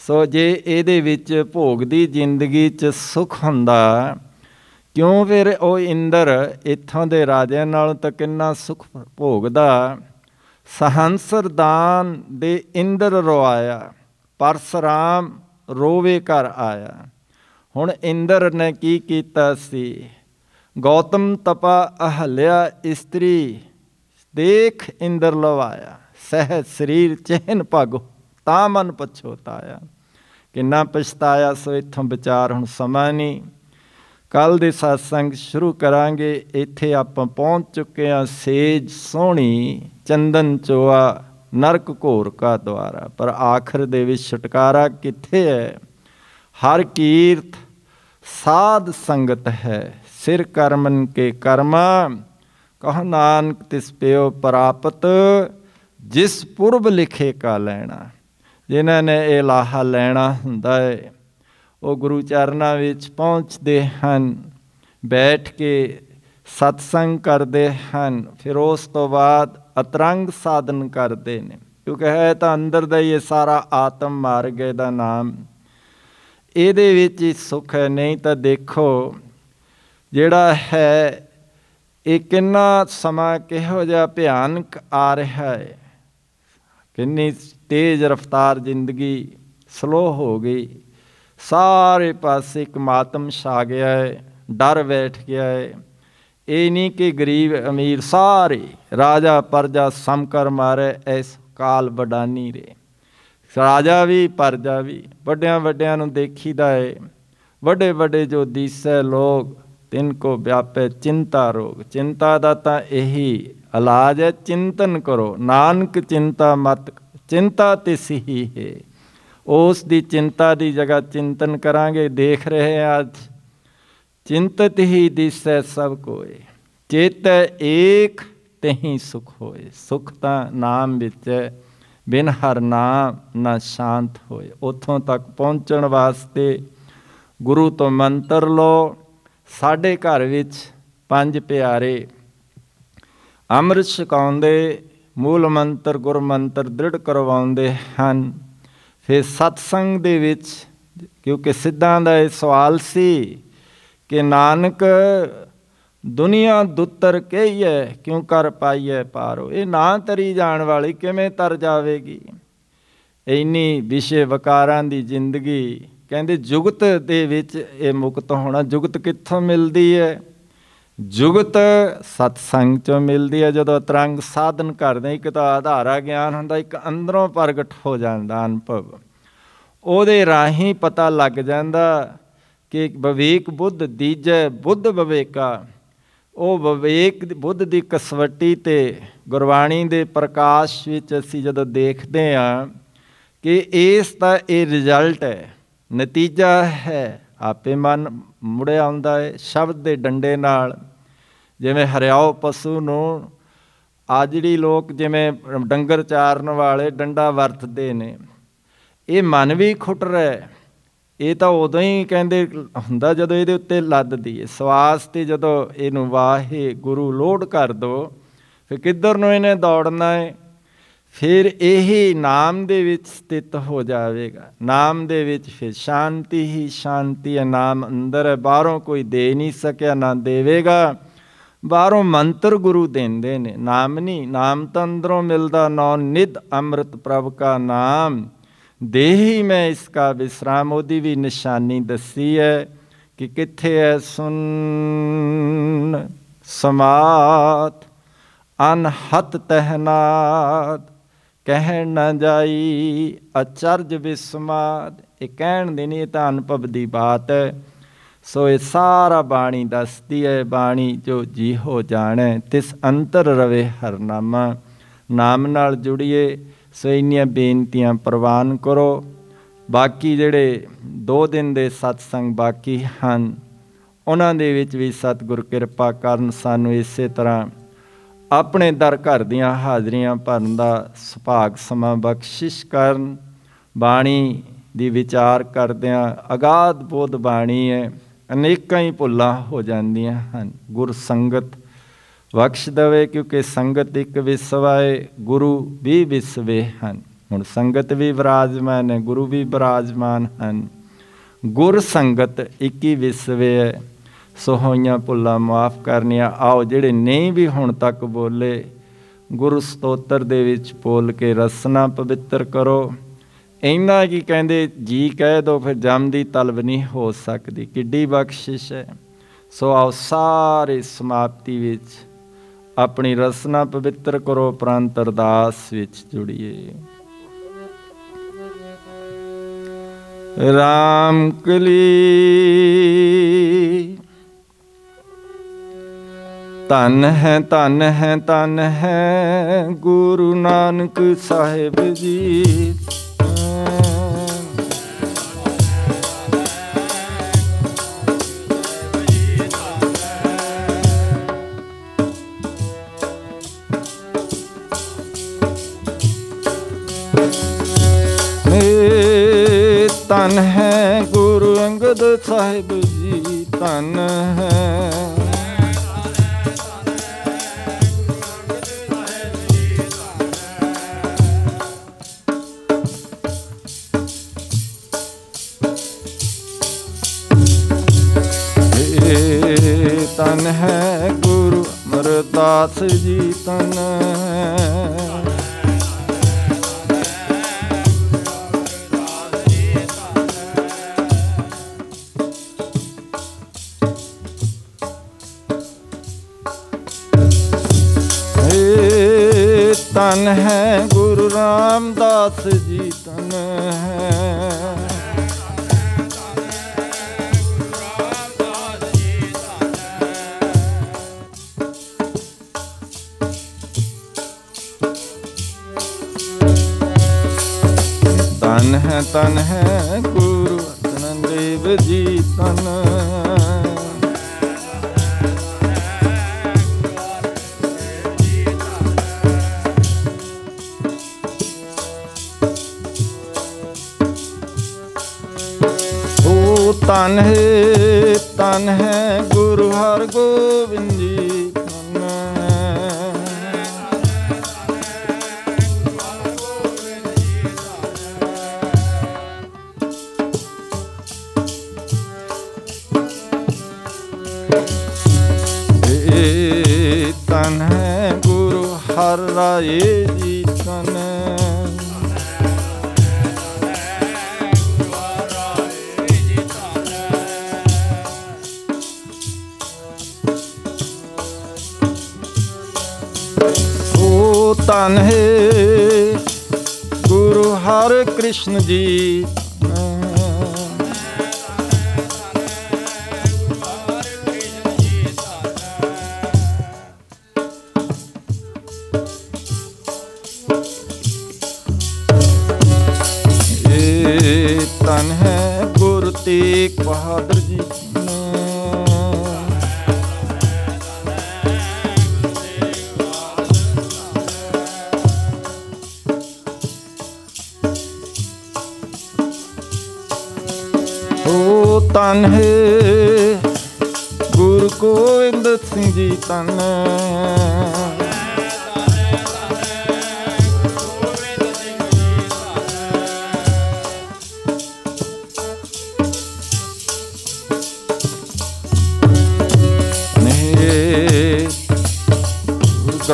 ਸੋ ਜੇ ਇਹਦੇ ਵਿੱਚ ਭੋਗ ਦੀ ਜ਼ਿੰਦਗੀ 'ਚ ਸੁਖ ਹੁੰਦਾ, ਕਿਉਂ ਫਿਰ ਉਹ ਇੰਦਰ ਇੱਥੋਂ ਦੇ ਰਾਜਿਆਂ ਨਾਲ ਤਾਂ ਕਿੰਨਾ ਸੁਖ ਭੋਗਦਾ? ਸਹੰਸਰਦਾਨ ਦੇ ਇੰਦਰ ਰੋਆਇਆ, ਪਰਸਰਾਮ ਰੋਵੇ ਘਰ ਆਇਆ। ਹੁਣ ਇੰਦਰ ਨੇ ਕੀ ਕੀਤਾ ਸੀ? ਗੌਤਮ ਤਪਾ ਅਹਲਿਆ ਇਸਤਰੀ, ਦੇਖ ਇੰਦਰ ਲਵਾਇਆ ਸਹਿ ਸਰੀਰ ਚਹਿਨ ਭਾਗੋ। ਤਾਂ ਮਨ ਪਛੋਤਾਇਆ ਕਿੰਨਾ ਪਛਤਾਇਆ ਸੋ ਇਥੋਂ ਵਿਚਾਰ ਹੁਣ ਸਮਾਂ ਨਹੀਂ। ਕੱਲ ਦੇ satsang ਸ਼ੁਰੂ ਕਰਾਂਗੇ, ਇੱਥੇ ਆਪਾਂ ਪਹੁੰਚ ਚੁੱਕੇ ਆ ਸੇਜ ਸੋਹਣੀ ਚੰਦਨ ਚੋਆ ਨਰਕ ਘੋਰ ਕਾ ਦਵਾਰਾ ਪਰ ਆਖਰ ਦੇ ਵਿੱਚ ਛਟਕਾਰਾ ਕਿੱਥੇ ਹੈ? ਹਰ ਕੀਰਤ ਸਾਧ ਸੰਗਤ ਹੈ, ਸਿਰ ਕਰਮਨ ਕੇ ਕਰਮਾ। ਕਹ ਨਾਨਕ ਤਿਸ ਪਿਓ ਪ੍ਰਾਪਤ, ਜਿਸ ਪੁਰਬ ਲਿਖੇ ਕਾ ਲੈਣਾ। ਜਿਨ੍ਹਾਂ ਨੇ ਇਹ ਲਾਹਾ ਲੈਣਾ ਹੁੰਦਾ ਹੈ, ਉਹ ਗੁਰੂ ਚਰਨਾਂ ਵਿੱਚ ਪਹੁੰਚਦੇ ਹਨ, ਬੈਠ ਕੇ ਸਤਸੰਗ ਕਰਦੇ ਹਨ, ਫਿਰ ਉਸ ਤੋਂ ਬਾਅਦ ਅਤਰੰਗ ਸਾਧਨ ਕਰਦੇ ਨੇ। ਕਿਉਂਕਿ ਹੈ ਤਾਂ ਅੰਦਰ ਦਾ ਹੀ ਇਹ ਸਾਰਾ ਆਤਮ ਮਾਰਗ ਦਾ ਨਾਮ। ਇਹਦੇ ਵਿੱਚ ਹੀ ਸੁਖ ਹੈ, ਨਹੀਂ ਤਾਂ ਦੇਖੋ ਜਿਹੜਾ ਹੈ, ਇਹ ਕਿੰਨਾ ਸਮਾਂ ਕਿਹੋ ਜਿਹਾ ਭਿਆਨਕ ਆ ਰਿਹਾ ਹੈ। ਕਿੰਨੀ ਤੇਜ਼ ਰਫ਼ਤਾਰ ਜ਼ਿੰਦਗੀ ਸਲੋ ਹੋ ਗਈ। ਸਾਰੇ ਪਾਸੇ ਇੱਕ ਮਾਤਮ ਛਾ ਗਿਆ ਹੈ, ਡਰ ਬੈਠ ਗਿਆ ਹੈ। ਇਹ ਨਹੀਂ ਕਿ ਗਰੀਬ ਅਮੀਰ ਸਾਰੇ ਰਾਜਾ ਪਰਜਾ ਸਮਕਰ ਮਾਰੇ ਐਸ ਕਾਲ ਬਡਾਨੀ ਰੇ। ਰਾਜਾ ਵੀ, ਪਰਜਾ ਵੀ, ਵੱਡਿਆਂ ਵੱਡਿਆਂ ਨੂੰ ਦੇਖੀਦਾ ਏ ਵੱਡੇ ਵੱਡੇ ਜੋ ਦੀਸੈ ਲੋਕ, ਤਿੰਨ ਕੋ ਵਿਆਪੇ ਚਿੰਤਾ ਰੋਗ। ਚਿੰਤਾ ਦਾ ਤਾਂ ਇਹੀ ਇਲਾਜ ਹੈ, ਚਿੰਤਨ ਕਰੋ। ਨਾਨਕ ਚਿੰਤਾ ਮਤ ਚਿੰਤਾ ਤਿਸ ਹੀ ਹੈ। ਉਸ ਦੀ ਚਿੰਤਾ ਦੀ ਜਗ੍ਹਾ ਚਿੰਤਨ ਕਰਾਂਗੇ, ਦੇਖ ਰਹੇ ਹਾਂ ਅੱਜ। ਚਿੰਤਤ ਹੀ ਦਿਸੈ ਸਭ ਕੋਏ। ਚੇਤੈ ਏਕ ਤਹੀਂ ਸੁਖ ਹੋਏ। ਸੁਖ ਤਾਂ ਨਾਮ ਵਿੱਚ ਬਿਨ ਹਰ ਨਾਮ ਨਾ ਸ਼ਾਂਤ ਹੋਏ। ਉਥੋਂ ਤੱਕ ਪਹੁੰਚਣ ਵਾਸਤੇ ਗੁਰੂ ਤੋਂ ਮੰਤਰ ਲੋ ਸਾਡੇ ਘਰ ਵਿੱਚ ਪੰਜ ਪਿਆਰੇ ਅੰਮ੍ਰਿਤ ਛਕਾਉਂਦੇ ਮੂਲ ਮੰਤਰ, ਗੁਰ ਮੰਤਰ ਦ੍ਰਿੜ ਕਰਵਾਉਂਦੇ ਹਨ। ਫਿਰ ਸਤਸੰਗ ਦੇ ਵਿੱਚ, ਕਿਉਂਕਿ ਸਿੱਧਾਂ ਦਾ ਇਹ ਸਵਾਲ ਸੀ ਕਿ ਨਾਨਕ, ਦੁਨੀਆ ਦੁੱਤਰ ਕਹੀ ਹੈ ਕਿਉਂ ਕਰ ਪਾਈਏ ਪਾਰੋ? ਇਹ ਨਾ ਤਰੀ ਜਾਣ ਵਾਲੀ ਕਿਵੇਂ ਤਰ ਜਾਵੇਗੀ? ਇੰਨੀ ਵਿਸ਼ੇ ਵਕਾਰਾਂ ਦੀ ਜ਼ਿੰਦਗੀ, ਕਹਿੰਦੇ ਜੁਗਤ ਦੇ ਵਿੱਚ ਇਹ ਮੁਕਤ ਹੋਣਾ, ਜੁਗਤ ਕਿੱਥੋਂ ਮਿਲਦੀ ਹੈ ਜੁਗਤ ਸਤਸੰਗ ਚੋਂ ਮਿਲਦੀ ਹੈ, ਜਦੋਂ ਤਰੰਗ ਸਾਧਨ ਕਰਦੇ ਇੱਕ ਤਾਂ ਆਧਾਰਾ ਗਿਆਨ ਹੁੰਦਾ, ਇੱਕ ਅੰਦਰੋਂ ਪ੍ਰਗਟ ਹੋ ਜਾਂਦਾ ਅਨੁਭਵ। ਉਹਦੇ ਰਾਹੀਂ ਪਤਾ ਲੱਗ ਜਾਂਦਾ ਕਿ ਵਿਵੇਕ ਬੁੱਧ ਦੀਜੈ ਬੁੱਧ ਵਿਵੇਕਾ। ਉਹ ਵਿਵੇਕ ਬੁੱਧ ਦੀ ਕਸਵੱਟੀ ਤੇ ਗੁਰਬਾਣੀ ਦੇ ਪ੍ਰਕਾਸ਼ ਵਿੱਚ ਅਸੀਂ ਜਦੋਂ ਦੇਖਦੇ ਹਾਂ ਕਿ ਇਸ ਦਾ ਇਹ ਰਿਜ਼ਲਟ ਹੈ, ਨਤੀਜਾ ਹੈ, ਆਪੇ ਮਨ ਮੁੜਿਆ ਆਉਂਦਾ ਹੈ, ਸ਼ਬਦ ਦੇ ਡੰਡੇ ਨਾਲ ਜਿਵੇਂ ਹਰਿਆਓ ਪਸ਼ੂ ਨੂੰ ਆ ਜਿਹੜੀ ਲੋਕ ਜਿਵੇਂ ਡੰਗਰ ਚਾਰਨ ਵਾਲੇ ਡੰਡਾ ਵਰਤਦੇ ਨੇ, ਇਹ ਮਨ ਵੀ ਖੁੱਟ ਰਿਹਾ ਇਹ ਤਾਂ ਉਦੋਂ ਹੀ ਕਹਿੰਦੇ ਹੁੰਦਾ ਜਦੋਂ ਇਹਦੇ ਉੱਤੇ ਲੱਦਦੀ ਹੈ ਸਵਾਸ ਤੇ ਜਦੋਂ ਇਹਨੂੰ ਵਾਹੇ ਗੁਰੂ ਲੋਡ ਕਰ ਦੋ, ਫਿਰ ਕਿੱਧਰ ਨੂੰ ਇਹਨੇ ਦੌੜਨਾ ਹੈ? ਫਿਰ ਇਹ ਨਾਮ ਦੇ ਵਿੱਚ ਸਥਿਤ ਹੋ ਜਾਵੇਗਾ। ਨਾਮ ਦੇ ਵਿੱਚ ਫਿਰ ਸ਼ਾਂਤੀ ਹੀ ਸ਼ਾਂਤੀ ਹੈ। ਨਾਮ ਅੰਦਰ ਹੈ। ਬਾਹਰੋਂ ਕੋਈ ਦੇ ਨਹੀਂ ਸਕਿਆ, ਨਾ ਦੇਵੇਗਾ। ਬਾਹਰੋਂ ਮੰਤਰ ਗੁਰੂ ਦਿੰਦੇ ਨੇ, ਨਾਮ ਨਹੀਂ ਨਾਮ ਤਾਂ ਅੰਦਰੋਂ ਮਿਲਦਾ ਨੌ ਨਿਦ ਅੰਮ੍ਰਿਤ ਪ੍ਰਭ ਕਾ ਨਾਮ। ਦੇਹੀ ਮੈਂ ਇਸ ਕਾ ਵਿਸਰਾਮ, ਉਹਦੀ ਵੀ ਨਿਸ਼ਾਨੀ ਦੱਸੀ ਹੈ ਕਿ ਕਿੱਥੇ ਹੈ ਸੁਨ, ਸਮਾਤ, ਅਨਹਤ ਤਹਨਾਤ। ਕਹਿਣ ਨਾ ਜਾਈ, ਅਚਰਜ ਵਿਸਮਾਦ ਇਹ ਕਹਿਣ ਦੀ ਨਹੀਂ ਤਾਂ ਅਨੁਭਵ ਦੀ ਬਾਤ ਹੈ ਸੋ ਇਹ ਸਾਰਾ ਬਾਣੀ ਦੱਸਦੀ ਹੈ ਬਾਣੀ ਜੋ ਜੀ ਹੋ ਜਾਣੈ, ਤਿਸ ਅੰਤਰ ਰਵੇ ਹਰਨਾਮਾ ਨਾਮ। ਨਾਲ ਜੁੜੀਏ, ਸੋ ਇੰਨੀਆਂ ਬੇਨਤੀਆਂ ਪ੍ਰਵਾਨ ਕਰੋ। ਬਾਕੀ ਜਿਹੜੇ 2 ਦਿਨ ਦੇ ਸਤਸੰਗ ਬਾਕੀ ਹਨ, ਉਹਨਾਂ ਦੇ ਵਿੱਚ ਵੀ ਸਤਿਗੁਰ ਕਿਰਪਾ ਕਰਨ ਸਾਨੂੰ ਇਸੇ ਤਰ੍ਹਾਂ ਆਪਣੇ ਦਰ ਘਰ ਦੀਆਂ ਹਾਜ਼ਰੀਆਂ ਭਰਨ ਦਾ ਸੁਭਾਗ ਸਮਾਂ ਬਖਸ਼ਿਸ਼ ਕਰਨ। ਬਾਣੀ ਦੀ ਵਿਚਾਰ ਕਰਦਿਆਂ ਅਗਾਧ ਬੋਧ ਬਾਣੀ ਹੈ। ਅਨੇਕਾਂ ਹੀ ਭੁੱਲਾਂ ਹੋ ਜਾਂਦੀਆਂ ਹਨ। ਗੁਰ ਸੰਗਤ ਬਖਸ਼ ਦਵੇ ਕਿਉਂਕਿ ਸੰਗਤ ਇੱਕ ਵਿਸਵਾਏ, ਗੁਰੂ ਵੀ ਵਿਸਵੇ ਹਨ। ਹੁਣ ਸੰਗਤ ਵੀ ਵਿਰਾਜਮਾਨ ਹੈ, ਗੁਰੂ ਵੀ ਵਿਰਾਜਮਾਨ ਹਨ। ਗੁਰ ਸੰਗਤ ਇੱਕ ਹੀ ਵਿਸਵੇ ਹੈ। ਸੋ ਹੋਈਆਂ ਭੁੱਲਾਂ ਮਾਫ ਕਰਨੀਆਂ। ਆਓ ਜਿਹੜੇ ਨਹੀਂ ਵੀ ਹੁਣ ਤੱਕ ਬੋਲੇ, ਗੁਰੂ ਸਤੋਤਰ ਦੇ ਵਿੱਚ ਬੋਲ ਕੇ ਰਸਨਾ ਪਵਿੱਤਰ ਕਰੋ। ਇੰਨਾ ਕੀ ਕਹਿੰਦੇ, ਜੀ ਕਹਿ ਦੋ ਫਿਰ ਜਮ ਦੀ ਤਲਬ ਨਹੀਂ ਹੋ ਸਕਦੀ। ਕਿੱਡੀ ਬਖਸ਼ਿਸ਼ ਹੈ। ਸੋ ਆਓ ਸਾਰੇ ਸਮਾਪਤੀ ਵਿੱਚ ਆਪਣੀ ਰਸਨਾ ਪਵਿੱਤਰ ਕਰੋ ਪ੍ਰੰਤ ਅਰਦਾਸ ਵਿੱਚ ਜੁੜੀਏ। ਰਾਮ ਕਲੀ। ਤਨ ਹੈ ਤਨ ਹੈ ਤਨ ਹੈ ਗੁਰੂ ਨਾਨਕ ਸਾਹਿਬ ਜੀ। ਸਾਹਿਬ ਜੀ ਤਨ ਹੈ। ਤਨ ਹੈ ਗੁਰੂ ਅਮਰਦਾਸ ਜੀ ਤਨ ਤਨ ਹੈ ਤਨ ਹੈ, ਗੁਰੂ ਅਰਜਨ ਦੇਵ ਜੀ, ਤਨ ਤਨ ਹੈ ਤਨ ਹੈ, ਗੁਰੂ ਹਰ ਗੋਬਿੰਦ ਰਾਏ ਜੀ ਤਨ। ਓ ਤਨ ਹੈ ਗੁਰੂ ਹਰਿ ਕ੍ਰਿਸ਼ਨ ਜੀ।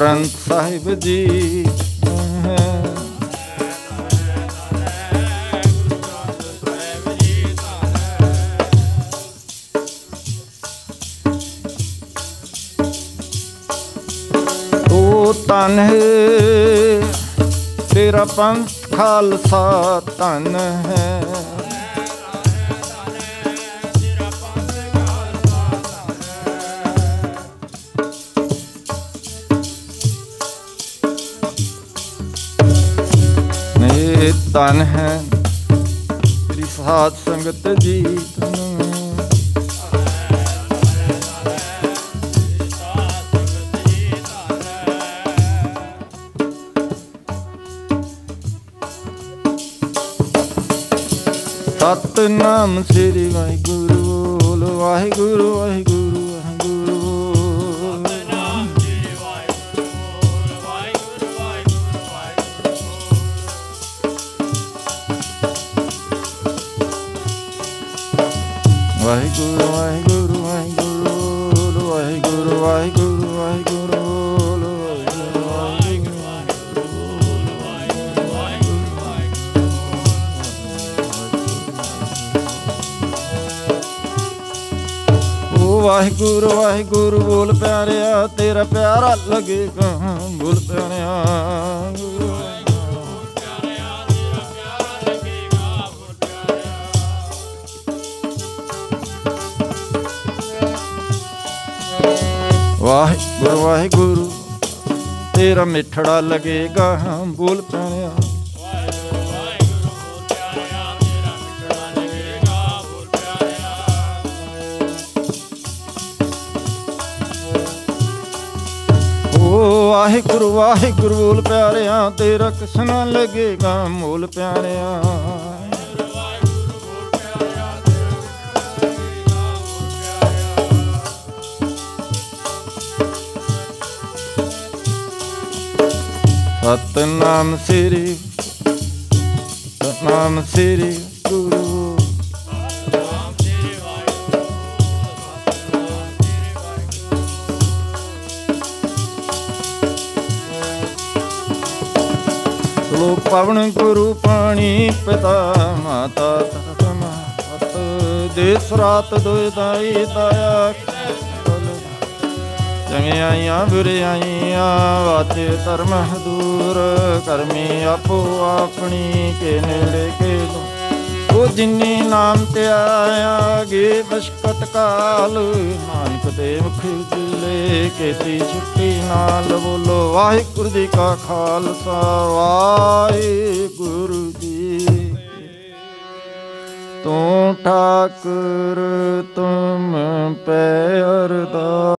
ਗੁਰੂ ਸਾਹਿਬ ਜੀ ਤਨ ਹੈ ਤੇਰਾ ਪੰਥ ਖਾਲਸਾ ਤਨ ਹੈ। ਤਨ ਹੈ ਤੇਰੀ ਸਾਧ ਸੰਗਤ ਜੀ ਤਨ ਸਤਨਾਮ ਸ੍ਰੀ ਵਾਹਿਗੁਰੂ ਵਾਹਿਗੁਰੂ ਵਾਹਿਗੁਰੂ ਵਾਹਿਗੁਰੂ ਬੋਲ ਪਿਆਰਿਆ ਤੇਰਾ ਪਿਆਰਾ ਲੱਗੇਗਾ। ਬੋਲ ਪਿਆਰਿਆ। ਵਾਹਿਗੁਰੂ ਵਾਹਿਗੁਰੂ ਤੇਰਾ ਮਿੱਠੜਾ ਲੱਗੇਗਾ। ਬੋਲ ਪਿਆਰਿਆ। ਵਾਹਿਗੁਰੂ ਵਾਹਿਗੁਰੂ ਬੋਲ ਪਿਆਰਿਆ ਤੇਰਾ ਕਿਸ ਲੱਗੇਗਾ ਮੋਲ ਪਿਆਰਿਆ। ਸਤਨਾਮ ਸ੍ਰੀ ਸਤਨਾਮ ਸ੍ਰੀ ਗੁਰੂ ਲੋਕ ਪਵਨ ਗੁਰੂ ਪਾਣੀ ਪਿਤਾ ਮਾਤਾ ਤਤਮਾ ਪਤ ਦੇਸ ਰਾਤ ਦੋਇ ਦਾਈ ਦਇਆ ਚੰਗਿਆਈਆਂ ਬੁਰਿਆਈਆਂ ਵਾਤੇ ਧਰਮ ਦੂਰ। ਕਰਮੀ ਆਪੋ ਆਪਣੀ ਕੇ ਨੇੜੇ ਕੇ ਲੋ ਉਹ ਜਿਨੀ ਨਾਮ ਤੇ ਆਇਆ ਗੇ ਬਸ਼ਕਤ ਕਾਲ। ਨਾਨਕ ਦੇ ਮੁਖ ਜਿਲੇ ਛੁੱਟੀ ਨਾਲ ਬੋਲੋ, ਵਾਹਿਗੁਰੂ ਜੀ ਕਾ ਖਾਲਸਾ, ਵਾਹਿਗੁਰੂ ਜੀ ਤੂੰ ਠਾਕੁਰ, ਤੁਮ ਪੈ ਅਰਦਾ